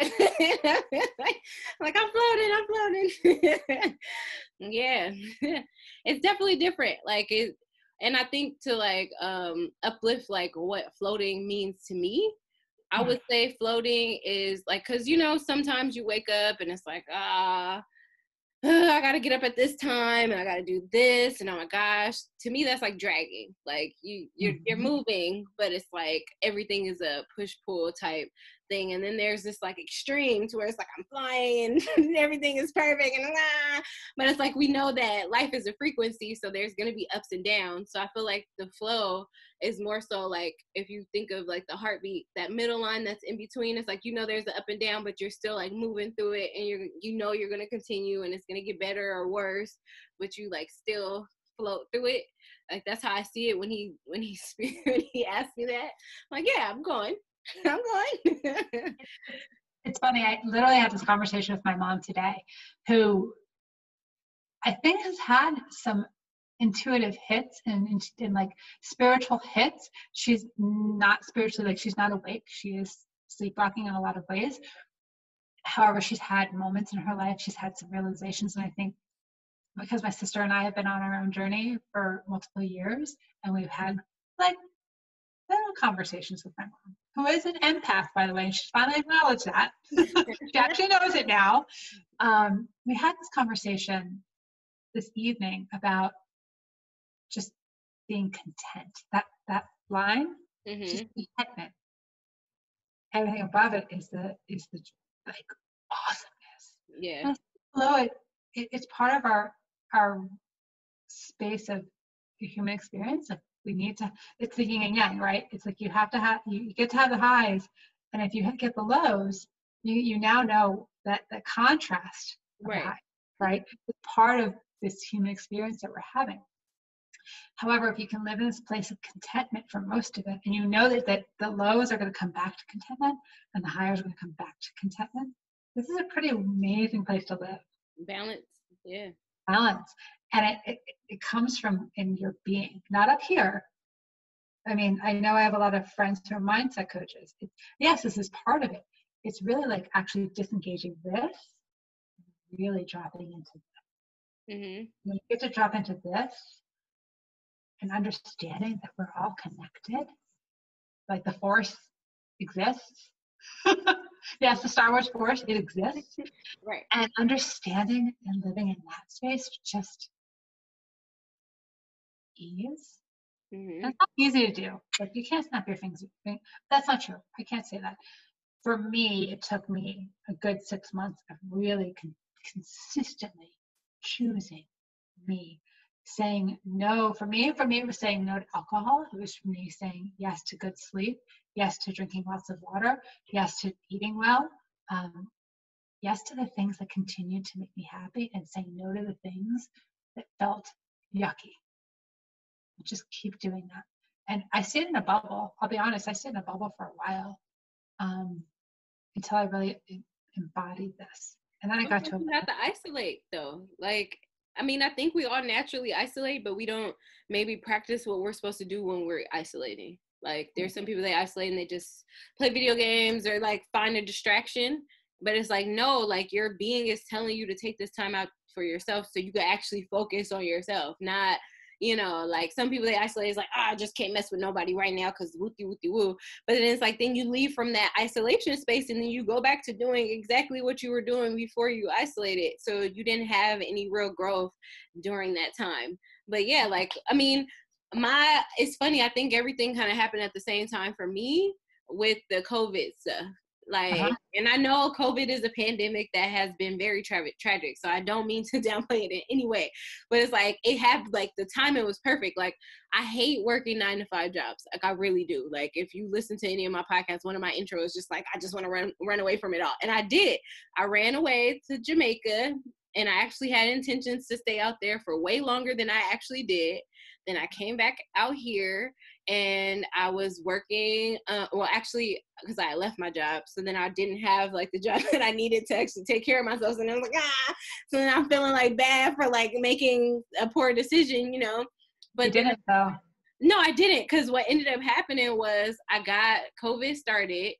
Like i'm floating i'm floating. Yeah. It's definitely different like it and i think to like um uplift like what floating means to me i would say floating is like because you know sometimes you wake up and it's like ah I gotta get up at this time and I gotta do this and oh my gosh. To me that's like dragging. Like you you're you're mm-hmm. moving, but it's like everything is a push pull type thing. And then there's this like extreme to where it's like I'm flying and everything is perfect and ah. but it's like we know that life is a frequency, so there's gonna be ups and downs. So I feel like the flow is more so like if you think of like the heartbeat, that middle line that's in between, it's like you know there's the up and down, but you're still like moving through it and you're you know you're gonna continue and it's gonna get better or worse, but you like still float through it. Like that's how I see it when he when he when he asked me that. I'm like, yeah, I'm going. I'm going. it's funny. I literally had this conversation with my mom today, who I think has had some intuitive hits and, and, like spiritual hits. She's not spiritually like she's not awake. She is sleepwalking in a lot of ways. However, she's had moments in her life. She's had some realizations, and I think because my sister and I have been on our own journey for multiple years, and we've had like little conversations with my mom, who is an empath, by the way. And she's finally acknowledged that. she actually knows it now. Um, we had this conversation this evening about just being content. That that line, mm-hmm. just contentment. Everything above it is the is the like awesomeness. Yeah. below it, it, it's part of our our space of the human experience. Like we need to. It's the yin and yang, right? It's like you have to have you get to have the highs, and if you get the lows, you you now know that the contrast. Right. High, right. It's part of this human experience that we're having. However, if you can live in this place of contentment for most of it, and you know that, that the lows are going to come back to contentment and the highs are going to come back to contentment, this is a pretty amazing place to live. Balance, yeah. Balance. And it, it, it comes from in your being, not up here. I mean, I know I have a lot of friends who are mindset coaches. It, yes, this is part of it. It's really like actually disengaging this, really dropping into this. Mm-hmm. When you get to drop into this, and understanding that we're all connected, like the force exists. yes, the Star Wars force, it exists. Right. And understanding and living in that space just ease. Mm-hmm. It's not easy to do. Like you can't snap your fingers. That's not true. I can't say that. For me, it took me a good six months of really con- consistently choosing me saying no for me for me it was saying no to alcohol it was for me saying yes to good sleep yes to drinking lots of water yes to eating well um, yes to the things that continued to make me happy and saying no to the things that felt yucky. Just keep doing that. And I stayed in a bubble. I'll be honest, I stayed in a bubble for a while um, until I really embodied this. And then I got to. You have to isolate though. Like, I mean, I think we all naturally isolate, but we don't maybe practice what we're supposed to do when we're isolating. Like, there's some people they isolate and they just play video games or like find a distraction. But it's like, no, like your being is telling you to take this time out for yourself so you can actually focus on yourself, not you know, like some people they isolate is like, oh, I just can't mess with nobody right now because wooty wooty woo. But then it's like then you leave from that isolation space and then you go back to doing exactly what you were doing before you isolated. So you didn't have any real growth during that time. But yeah, like I mean, my it's funny, I think everything kind of happened at the same time for me with the COVID stuff. Like, uh-huh. and I know COVID is a pandemic that has been very tra- tragic. So I don't mean to downplay it in any way, but it's like it had like the timing was perfect. Like I hate working nine to five jobs. Like I really do. Like if you listen to any of my podcasts, one of my intros just like I just want to run run away from it all, and I did. I ran away to Jamaica, and I actually had intentions to stay out there for way longer than I actually did. Then I came back out here and I was working. Uh, well, actually, because I left my job, so then I didn't have like the job that I needed to actually take care of myself. And I was like, ah. So then I'm feeling like bad for like making a poor decision, you know. But you didn't though. No, I didn't, because what ended up happening was I got COVID started,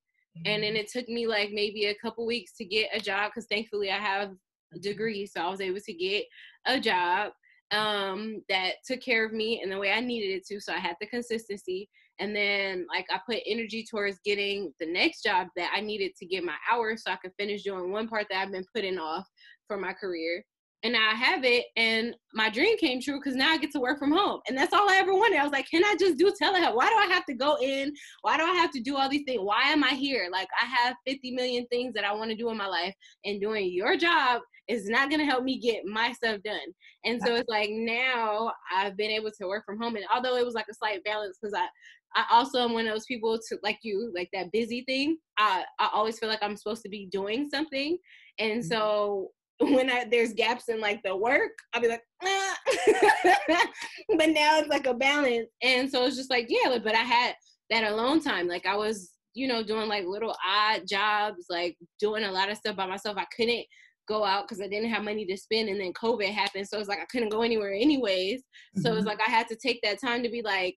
and then mm-hmm. it took me like maybe a couple weeks to get a job. Because thankfully I have a degree, so I was able to get a job um, that took care of me in the way I needed it to. So I had the consistency. And then like I put energy towards getting the next job that I needed to get my hours so I could finish doing one part that I've been putting off for my career. And now I have it and my dream came true because now I get to work from home. And that's all I ever wanted. I was like, can I just do telehealth? Why do I have to go in? Why do I have to do all these things? Why am I here? Like I have 50 million things that I want to do in my life and doing your job is not going to help me get my stuff done. And so it's like now I've been able to work from home. And although it was like a slight balance, because I, I also am one of those people to like you, like that busy thing. I, I always feel like I'm supposed to be doing something. And mm-hmm. so when I, there's gaps in like the work, I'll be like, ah. but now it's like a balance. And so it's just like, yeah, but I had that alone time. Like I was, you know, doing like little odd jobs, like doing a lot of stuff by myself. I couldn't go out because I didn't have money to spend and then COVID happened. So it's like I couldn't go anywhere anyways. Mm-hmm. So it's like I had to take that time to be like,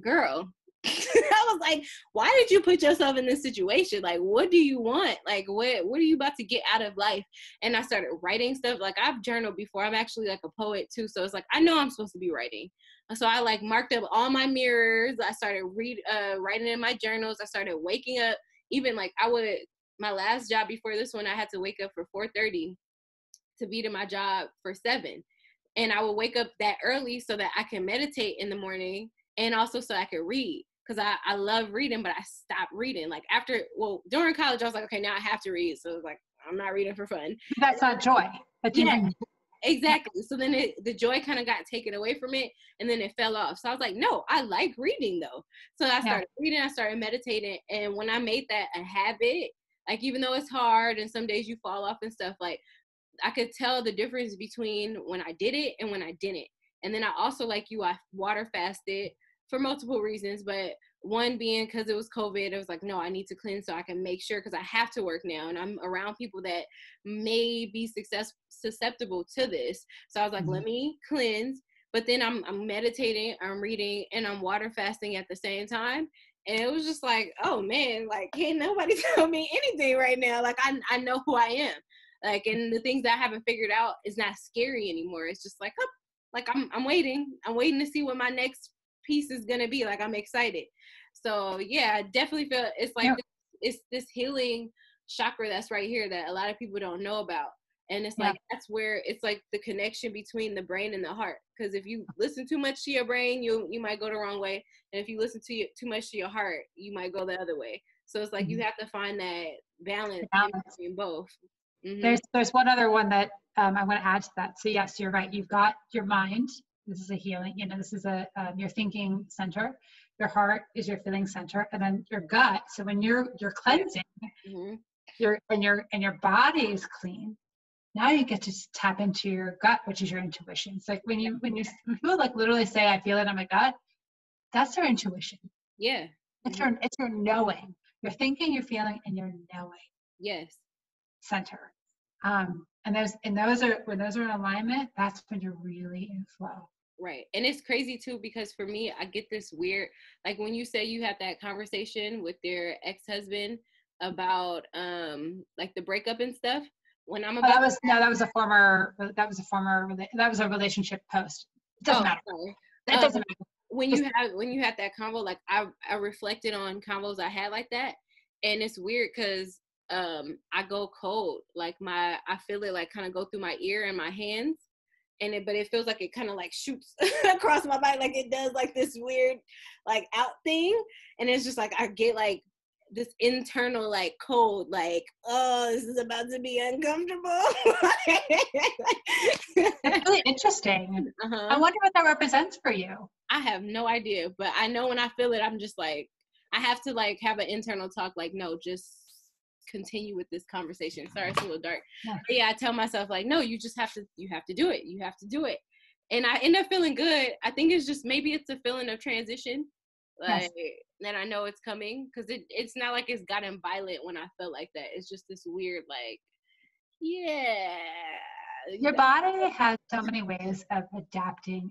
girl. I was like, why did you put yourself in this situation? Like, what do you want? Like, what what are you about to get out of life? And I started writing stuff. Like I've journaled before. I'm actually like a poet too. So it's like I know I'm supposed to be writing. So I like marked up all my mirrors. I started read uh writing in my journals. I started waking up even like I would my last job before this one, I had to wake up for 4:30 to be to my job for seven, and I would wake up that early so that I can meditate in the morning and also so I could read because I, I love reading, but I stopped reading. Like after, well, during college, I was like, okay, now I have to read. So it was like, I'm not reading for fun. That's not joy. That's yeah, exactly. So then it, the joy kind of got taken away from it and then it fell off. So I was like, no, I like reading though. So I started yeah. reading, I started meditating. And when I made that a habit, like even though it's hard and some days you fall off and stuff like i could tell the difference between when i did it and when i didn't and then i also like you i water fasted for multiple reasons but one being because it was covid it was like no i need to cleanse so i can make sure because i have to work now and i'm around people that may be success susceptible to this so i was like mm-hmm. let me cleanse but then I'm, I'm meditating i'm reading and i'm water fasting at the same time and it was just like, oh man, like can't nobody tell me anything right now. Like I I know who I am. Like and the things that I haven't figured out is not scary anymore. It's just like, oh, like I'm I'm waiting. I'm waiting to see what my next piece is gonna be. Like I'm excited. So yeah, I definitely feel it's like yeah. this, it's this healing chakra that's right here that a lot of people don't know about and it's yeah. like that's where it's like the connection between the brain and the heart because if you listen too much to your brain you you might go the wrong way and if you listen to you, too much to your heart you might go the other way so it's like mm-hmm. you have to find that balance, balance. between both mm-hmm. there's there's one other one that um, i want to add to that so yes you're right you've got your mind this is a healing you know this is a um, your thinking center your heart is your feeling center and then your gut so when you're you're cleansing mm-hmm. your and your and your body is clean now you get to tap into your gut, which is your intuition. It's like when you when you people like literally say, "I feel it in my gut," that's their intuition. Yeah. It's your it's your knowing. You're thinking, you're feeling, and you're knowing. Yes. Center. Um, and those and those are when those are in alignment, that's when you're really in flow. Right. And it's crazy too because for me, I get this weird like when you say you had that conversation with your ex-husband about um like the breakup and stuff. When I'm about oh, that was no, that was a former that was a former that was a relationship post. It doesn't oh, matter. Sorry. That um, doesn't matter. When you have when you had that convo, like I I reflected on convos I had like that, and it's weird because um I go cold. Like my I feel it like kind of go through my ear and my hands and it but it feels like it kind of like shoots across my body like it does like this weird like out thing and it's just like I get like this internal like code like oh this is about to be uncomfortable That's really interesting uh-huh. i wonder what that represents for you i have no idea but i know when i feel it i'm just like i have to like have an internal talk like no just continue with this conversation. Sorry, it's a little dark. Yeah. But yeah, I tell myself like, no, you just have to, you have to do it. You have to do it. And I end up feeling good. I think it's just maybe it's a feeling of transition. Like yes. Then I know it's coming because it, it's not like it's gotten violent when I felt like that. It's just this weird like, yeah. Your body has so many ways of adapting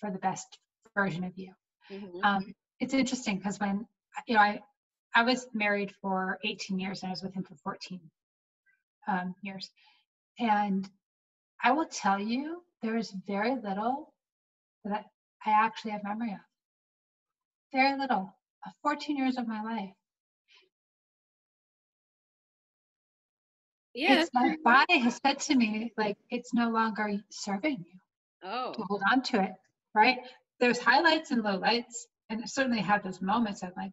for the best version of you. Mm-hmm. Um, it's interesting because when you know I I was married for 18 years and I was with him for 14 um, years. And I will tell you, there is very little that I actually have memory of. Very little 14 years of my life. Yeah. It's my body has said to me, like, it's no longer serving you. Oh. To hold on to it, right? There's highlights and lowlights, and I certainly have those moments of like,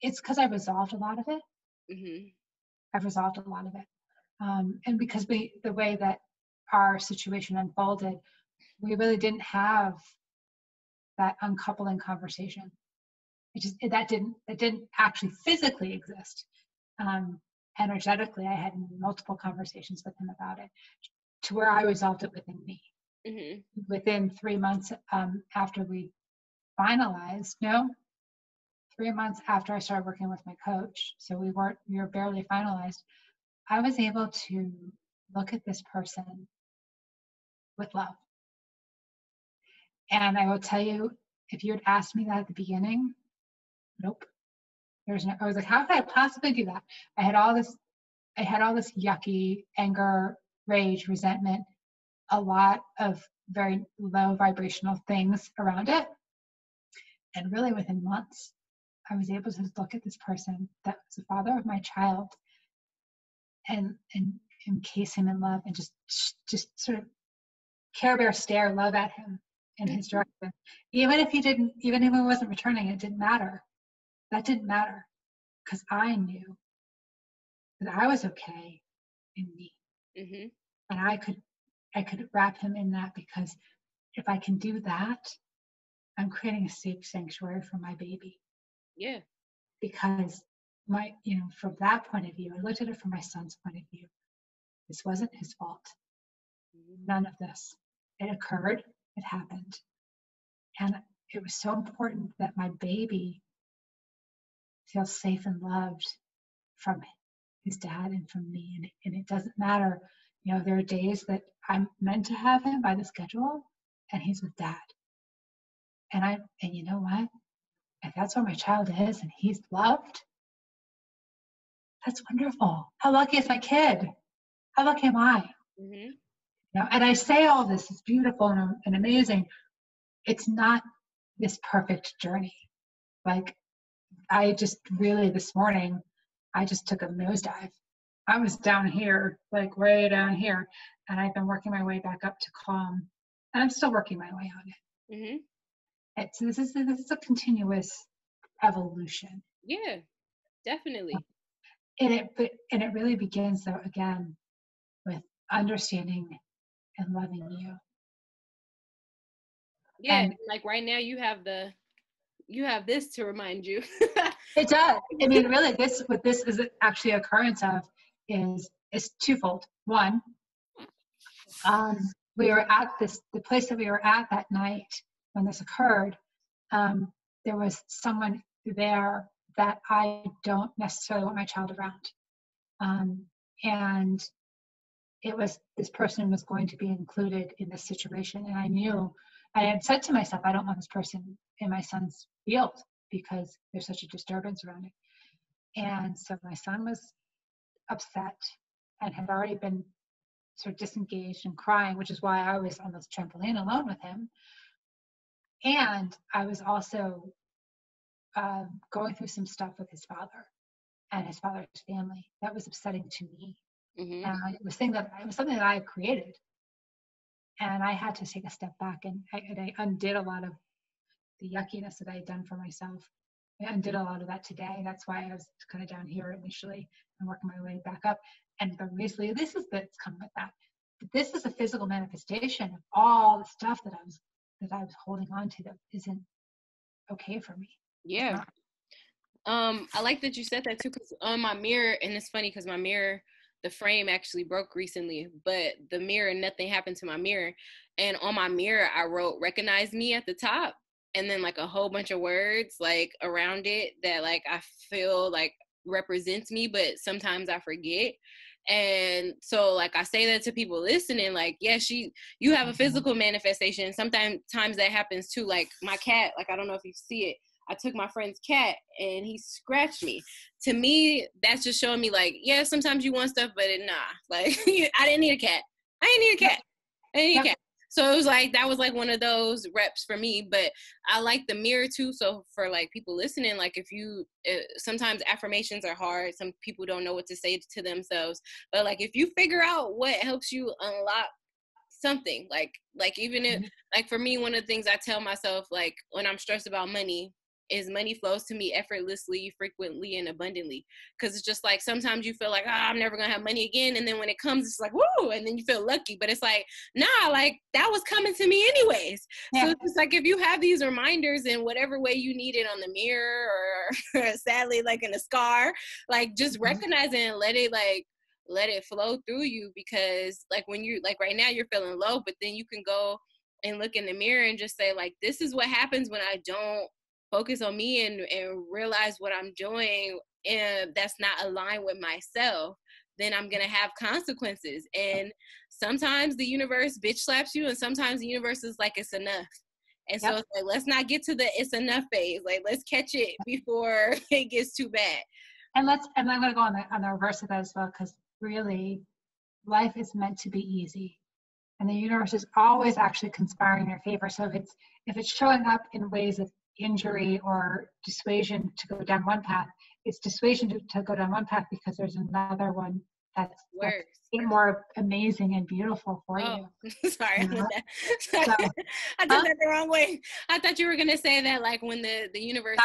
it's because I resolved a lot of it. Mm-hmm. I've resolved a lot of it. Um, and because we, the way that our situation unfolded, we really didn't have that uncoupling conversation. It just it, that didn't that didn't actually physically exist. Um, energetically, I had multiple conversations with him about it, to where I resolved it within me. Mm-hmm. Within three months um, after we finalized, no, three months after I started working with my coach, so we weren't we were barely finalized, I was able to look at this person with love. And I will tell you, if you had asked me that at the beginning, nope. There's no I was like, how could I possibly do that? I had all this I had all this yucky anger, rage, resentment, a lot of very low vibrational things around it. And really within months, I was able to look at this person that was the father of my child and and encase him in love and just just sort of care bear stare love at him in his direction. Even if he didn't, even if he wasn't returning, it didn't matter. That didn't matter because I knew that I was okay in me, mm-hmm. and I could I could wrap him in that because if I can do that, I'm creating a safe sanctuary for my baby. Yeah. Because my, you know, from that point of view, I looked at it from my son's point of view. This wasn't his fault. Mm-hmm. None of this. It occurred, it happened. And it was so important that my baby feels safe and loved from his dad and from me. And, and it doesn't matter, you know, there are days that I'm meant to have him by the schedule and he's with dad. And I, and you know what? if that's where my child is and he's loved, that's wonderful. How lucky is my kid? How lucky am I? Mm-hmm. You know, and I say all this is beautiful and, and amazing. It's not this perfect journey. Like I just really this morning, I just took a nosedive. I was down here, like way down here, and I've been working my way back up to calm, and I'm still working my way on it. Mm-hmm. It's this is this is a continuous evolution. Yeah, definitely. And it but and it really begins though again with understanding and loving you. Yeah, and, like right now you have the you have this to remind you. it does. I mean, really, this what this is actually a occurrence of is is twofold. One, um, we were at this the place that we were at that night when this occurred. Um, there was someone there that I don't necessarily want my child around, um, and it was this person was going to be included in this situation, and I knew I had said to myself, I don't want this person in my son's field because there's such a disturbance around it. And so my son was upset and had already been sort of disengaged and crying, which is why I was on this trampoline alone with him. And I was also uh, going through some stuff with his father and his father's family that was upsetting to me. Mm-hmm. And it was thing that it was something that I had created, and I had to take a step back and I, and I undid a lot of the yuckiness that I had done for myself. I undid a lot of that today. That's why I was kind of down here initially and working my way back up. And obviously, this is that's come with that. But this is a physical manifestation of all the stuff that I was that I was holding on to that isn't okay for me. Yeah. Um, I like that you said that too, because on my mirror, and it's funny because my mirror, the frame actually broke recently, but the mirror, nothing happened to my mirror. And on my mirror, I wrote "recognize me" at the top, and then like a whole bunch of words like around it that like I feel like represents me, but sometimes I forget. And so like I say that to people listening, like, yeah, she you have a physical manifestation. Sometimes times that happens too. Like my cat, like I don't know if you see it. I took my friend's cat and he scratched me. To me, that's just showing me like, yeah, sometimes you want stuff, but it, nah. Like I didn't need a cat. I didn't need a cat. I didn't need a cat. So it was like that was like one of those reps for me. But I like the mirror too. So for like people listening, like if you uh, sometimes affirmations are hard. Some people don't know what to say to themselves. But like if you figure out what helps you unlock something like like even if mm-hmm. like for me one of the things i tell myself like when i'm stressed about money is money flows to me effortlessly, frequently, and abundantly. Because it's just like sometimes you feel like, oh, I'm never gonna have money again, and then when it comes, it's like, woo, and then you feel lucky. But it's like, nah, like that was coming to me anyways. Yeah. So it's like if you have these reminders in whatever way you need it on the mirror, or sadly, like in a scar, like just mm-hmm. recognize it and let it like let it flow through you because like when you like right now you're feeling low but then you can go and look in the mirror and just say like this is what happens when i don't focus on me and, and realize what I'm doing and that's not aligned with myself, then I'm gonna have consequences. And sometimes the universe bitch slaps you, and sometimes the universe is like it's enough. And so yep. it's like let's not get to the it's enough phase. Like let's catch it before it gets too bad. And let's and I'm gonna go on the on the reverse of that as well, because really life is meant to be easy. And the universe is always actually conspiring in your favor. So if it's if it's showing up in ways of injury or dissuasion to go down one path. It's dissuasion to, to go down one path because there's another one that's, that's more amazing and beautiful for oh, you. Sorry, you know? so, I took that the wrong way. I thought you were gonna say that like when the the universe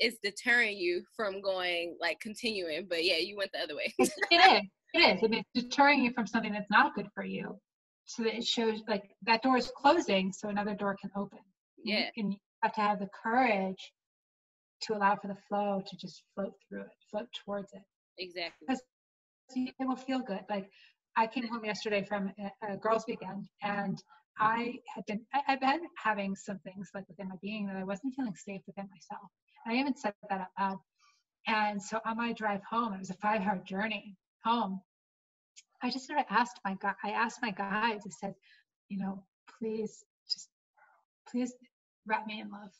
is deterring you from going like continuing, but yeah, you went the other way. it is. It is. I it's deterring you from something that's not good for you. So that it shows like that door is closing, so another door can open. Yeah. And have to have the courage to allow for the flow to just float through it, float towards it. Exactly. Because it will feel good. Like I came home yesterday from a, a girls' weekend, and I had been I, have been having some things like within my being that I wasn't feeling safe within myself. And I even said that out loud. And so on my drive home, it was a five-hour journey home. I just sort of asked my guy. I asked my guides. I said, you know, please, just please wrap me in love,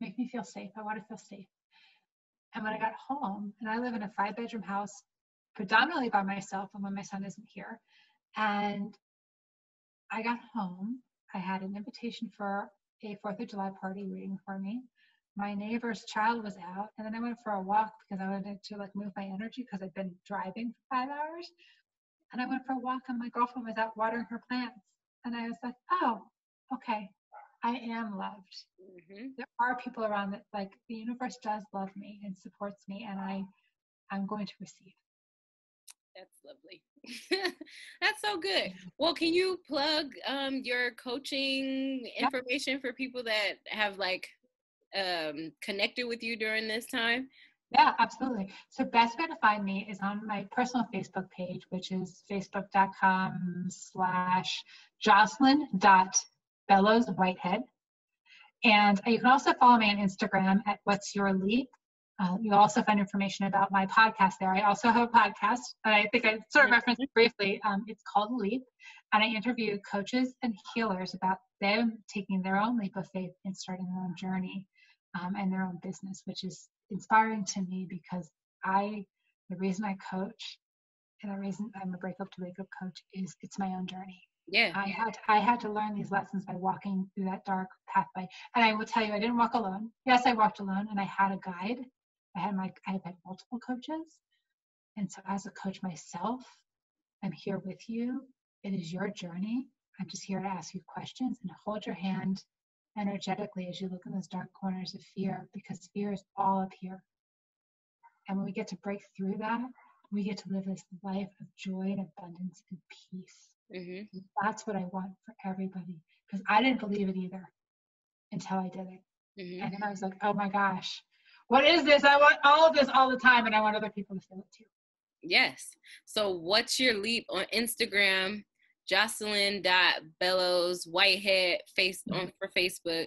make me feel safe. I want to feel safe. And when I got home, and I live in a five bedroom house predominantly by myself and when my son isn't here, and I got home, I had an invitation for a Fourth of July party waiting for me. My neighbor's child was out, and then I went for a walk because I wanted to like move my energy because I'd been driving for five hours. And I went for a walk, and my girlfriend was out watering her plants. And I was like, oh, okay, I am loved. Mm-hmm. There are people around that like the universe does love me and supports me, and I, I'm going to receive. That's lovely. That's so good. Well, can you plug um, your coaching information for people that have like um, connected with you during this time? Yeah, absolutely. So best way to find me is on my personal Facebook page, which is facebook.com slash jocelyn dot bellows whitehead. And you can also follow me on Instagram at what's your leap. Uh, you'll also find information about my podcast there. I also have a podcast, and I think I sort of referenced it briefly. Um, it's called Leap, and I interview coaches and healers about them taking their own leap of faith and starting their own journey um, and their own business, which is inspiring to me because I, the reason I coach and the reason I'm a breakup to wake up coach is it's my own journey. Yeah. I had I had to learn these lessons by walking through that dark pathway. And I will tell you, I didn't walk alone. Yes, I walked alone and I had a guide. I had my I've had multiple coaches. And so as a coach myself, I'm here with you. It is your journey. I'm just here to ask you questions and hold your hand energetically as you look in those dark corners of fear because fear is all up here. And when we get to break through that, we get to live this life of joy and abundance and peace. Mm-hmm. That's what I want for everybody because I didn't believe it either until I did it. Mm-hmm. And then I was like, oh my gosh, what is this? I want all of this all the time and I want other people to feel it too. Yes. So, what's your leap on Instagram? Jocelyn dot Bellows Whitehead face on mm-hmm. for Facebook.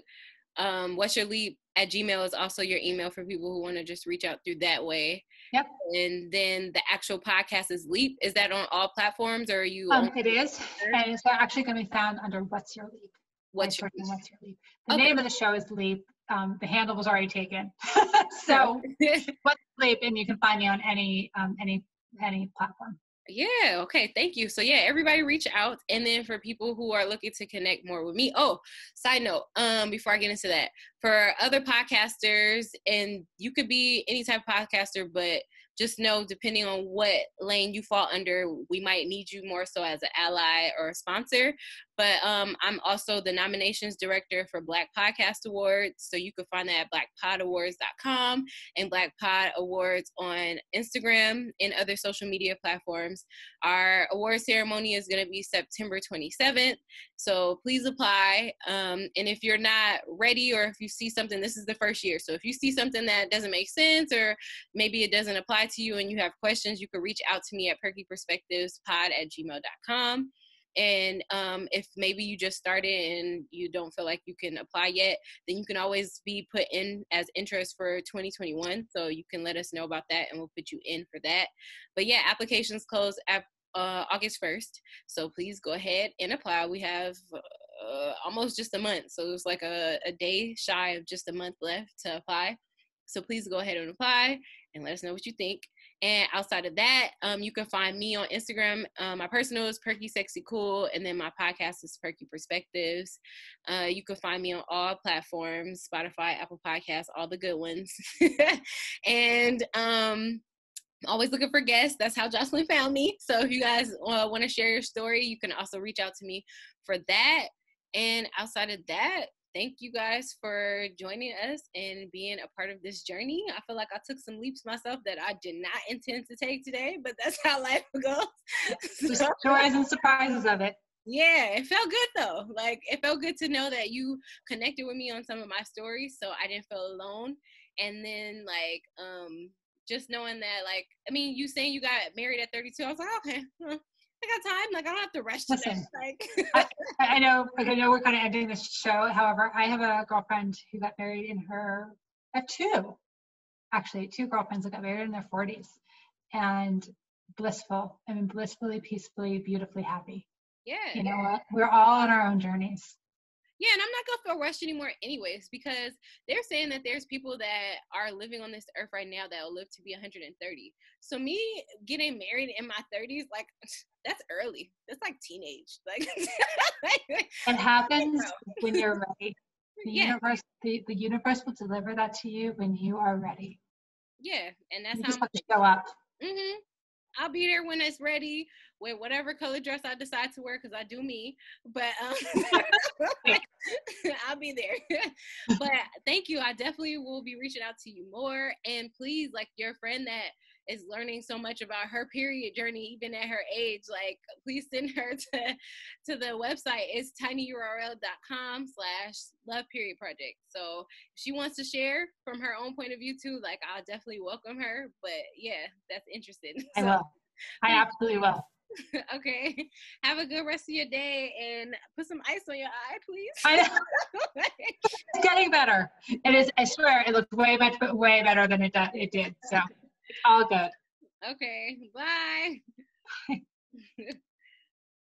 Um, what's your leap at Gmail is also your email for people who want to just reach out through that way. Yep. And then the actual podcast is Leap. Is that on all platforms or are you? Um, it is, and it's actually going to be found under What's Your Leap. What's your. What's your Leap? The okay. name of the show is Leap. Um, the handle was already taken, so What's Leap, and you can find me on any um, any any platform. Yeah, okay, thank you. So yeah, everybody reach out and then for people who are looking to connect more with me. Oh, side note, um before I get into that, for other podcasters and you could be any type of podcaster but just know depending on what lane you fall under, we might need you more so as an ally or a sponsor. But um, I'm also the nominations director for Black Podcast Awards. So you can find that at blackpodawards.com and Black Pod Awards on Instagram and other social media platforms. Our award ceremony is going to be September 27th. So please apply. Um, and if you're not ready or if you see something, this is the first year. So if you see something that doesn't make sense or maybe it doesn't apply to you and you have questions, you can reach out to me at perkyperspectivespod at gmail.com. And um, if maybe you just started and you don't feel like you can apply yet, then you can always be put in as interest for 2021. So you can let us know about that and we'll put you in for that. But yeah, applications close at uh, August 1st. So please go ahead and apply. We have uh, almost just a month. So it's like a, a day shy of just a month left to apply. So please go ahead and apply and let us know what you think. And outside of that, um, you can find me on Instagram. Um, my personal is Perky Sexy Cool, and then my podcast is Perky Perspectives. Uh, you can find me on all platforms Spotify, Apple Podcasts, all the good ones. and um, always looking for guests. That's how Jocelyn found me. So if you guys uh, want to share your story, you can also reach out to me for that. And outside of that, thank you guys for joining us and being a part of this journey. I feel like I took some leaps myself that I did not intend to take today, but that's how life goes. so, joys and surprises of it. Yeah, it felt good though. Like it felt good to know that you connected with me on some of my stories, so I didn't feel alone. And then like um just knowing that like I mean, you saying you got married at 32, I was like, okay, I got time. Like I don't have to rush to Listen, Like I, I, know, like I know we're kind of ending this show. However, I have a girlfriend who got married in her at two, actually two girlfriends that got married in their 40s, and blissful. I mean, blissfully, peacefully, beautifully happy. Yeah. You know what? We're all on our own journeys. Yeah, and I'm not gonna feel rushed anymore, anyways, because they're saying that there's people that are living on this earth right now that will live to be 130. So me getting married in my 30s, like that's early. That's like teenage. Like it happens when you're ready. The yeah. universe, the, the universe will deliver that to you when you are ready. Yeah, and that's you how just have to show up. Mm-hmm. I'll be there when it's ready with whatever color dress I decide to wear because I do me. But um, I'll be there. but thank you. I definitely will be reaching out to you more. And please, like your friend that is learning so much about her period journey, even at her age, like please send her to to the website. It's tinyurl.com slash love period project. So if she wants to share from her own point of view too, like I'll definitely welcome her. But yeah, that's interesting. I will. I absolutely will. okay. Have a good rest of your day and put some ice on your eye, please. I know. it's getting better. It is. I swear, it looks way much, way better than it did. It did. So, it's all good. Okay. Bye. Bye.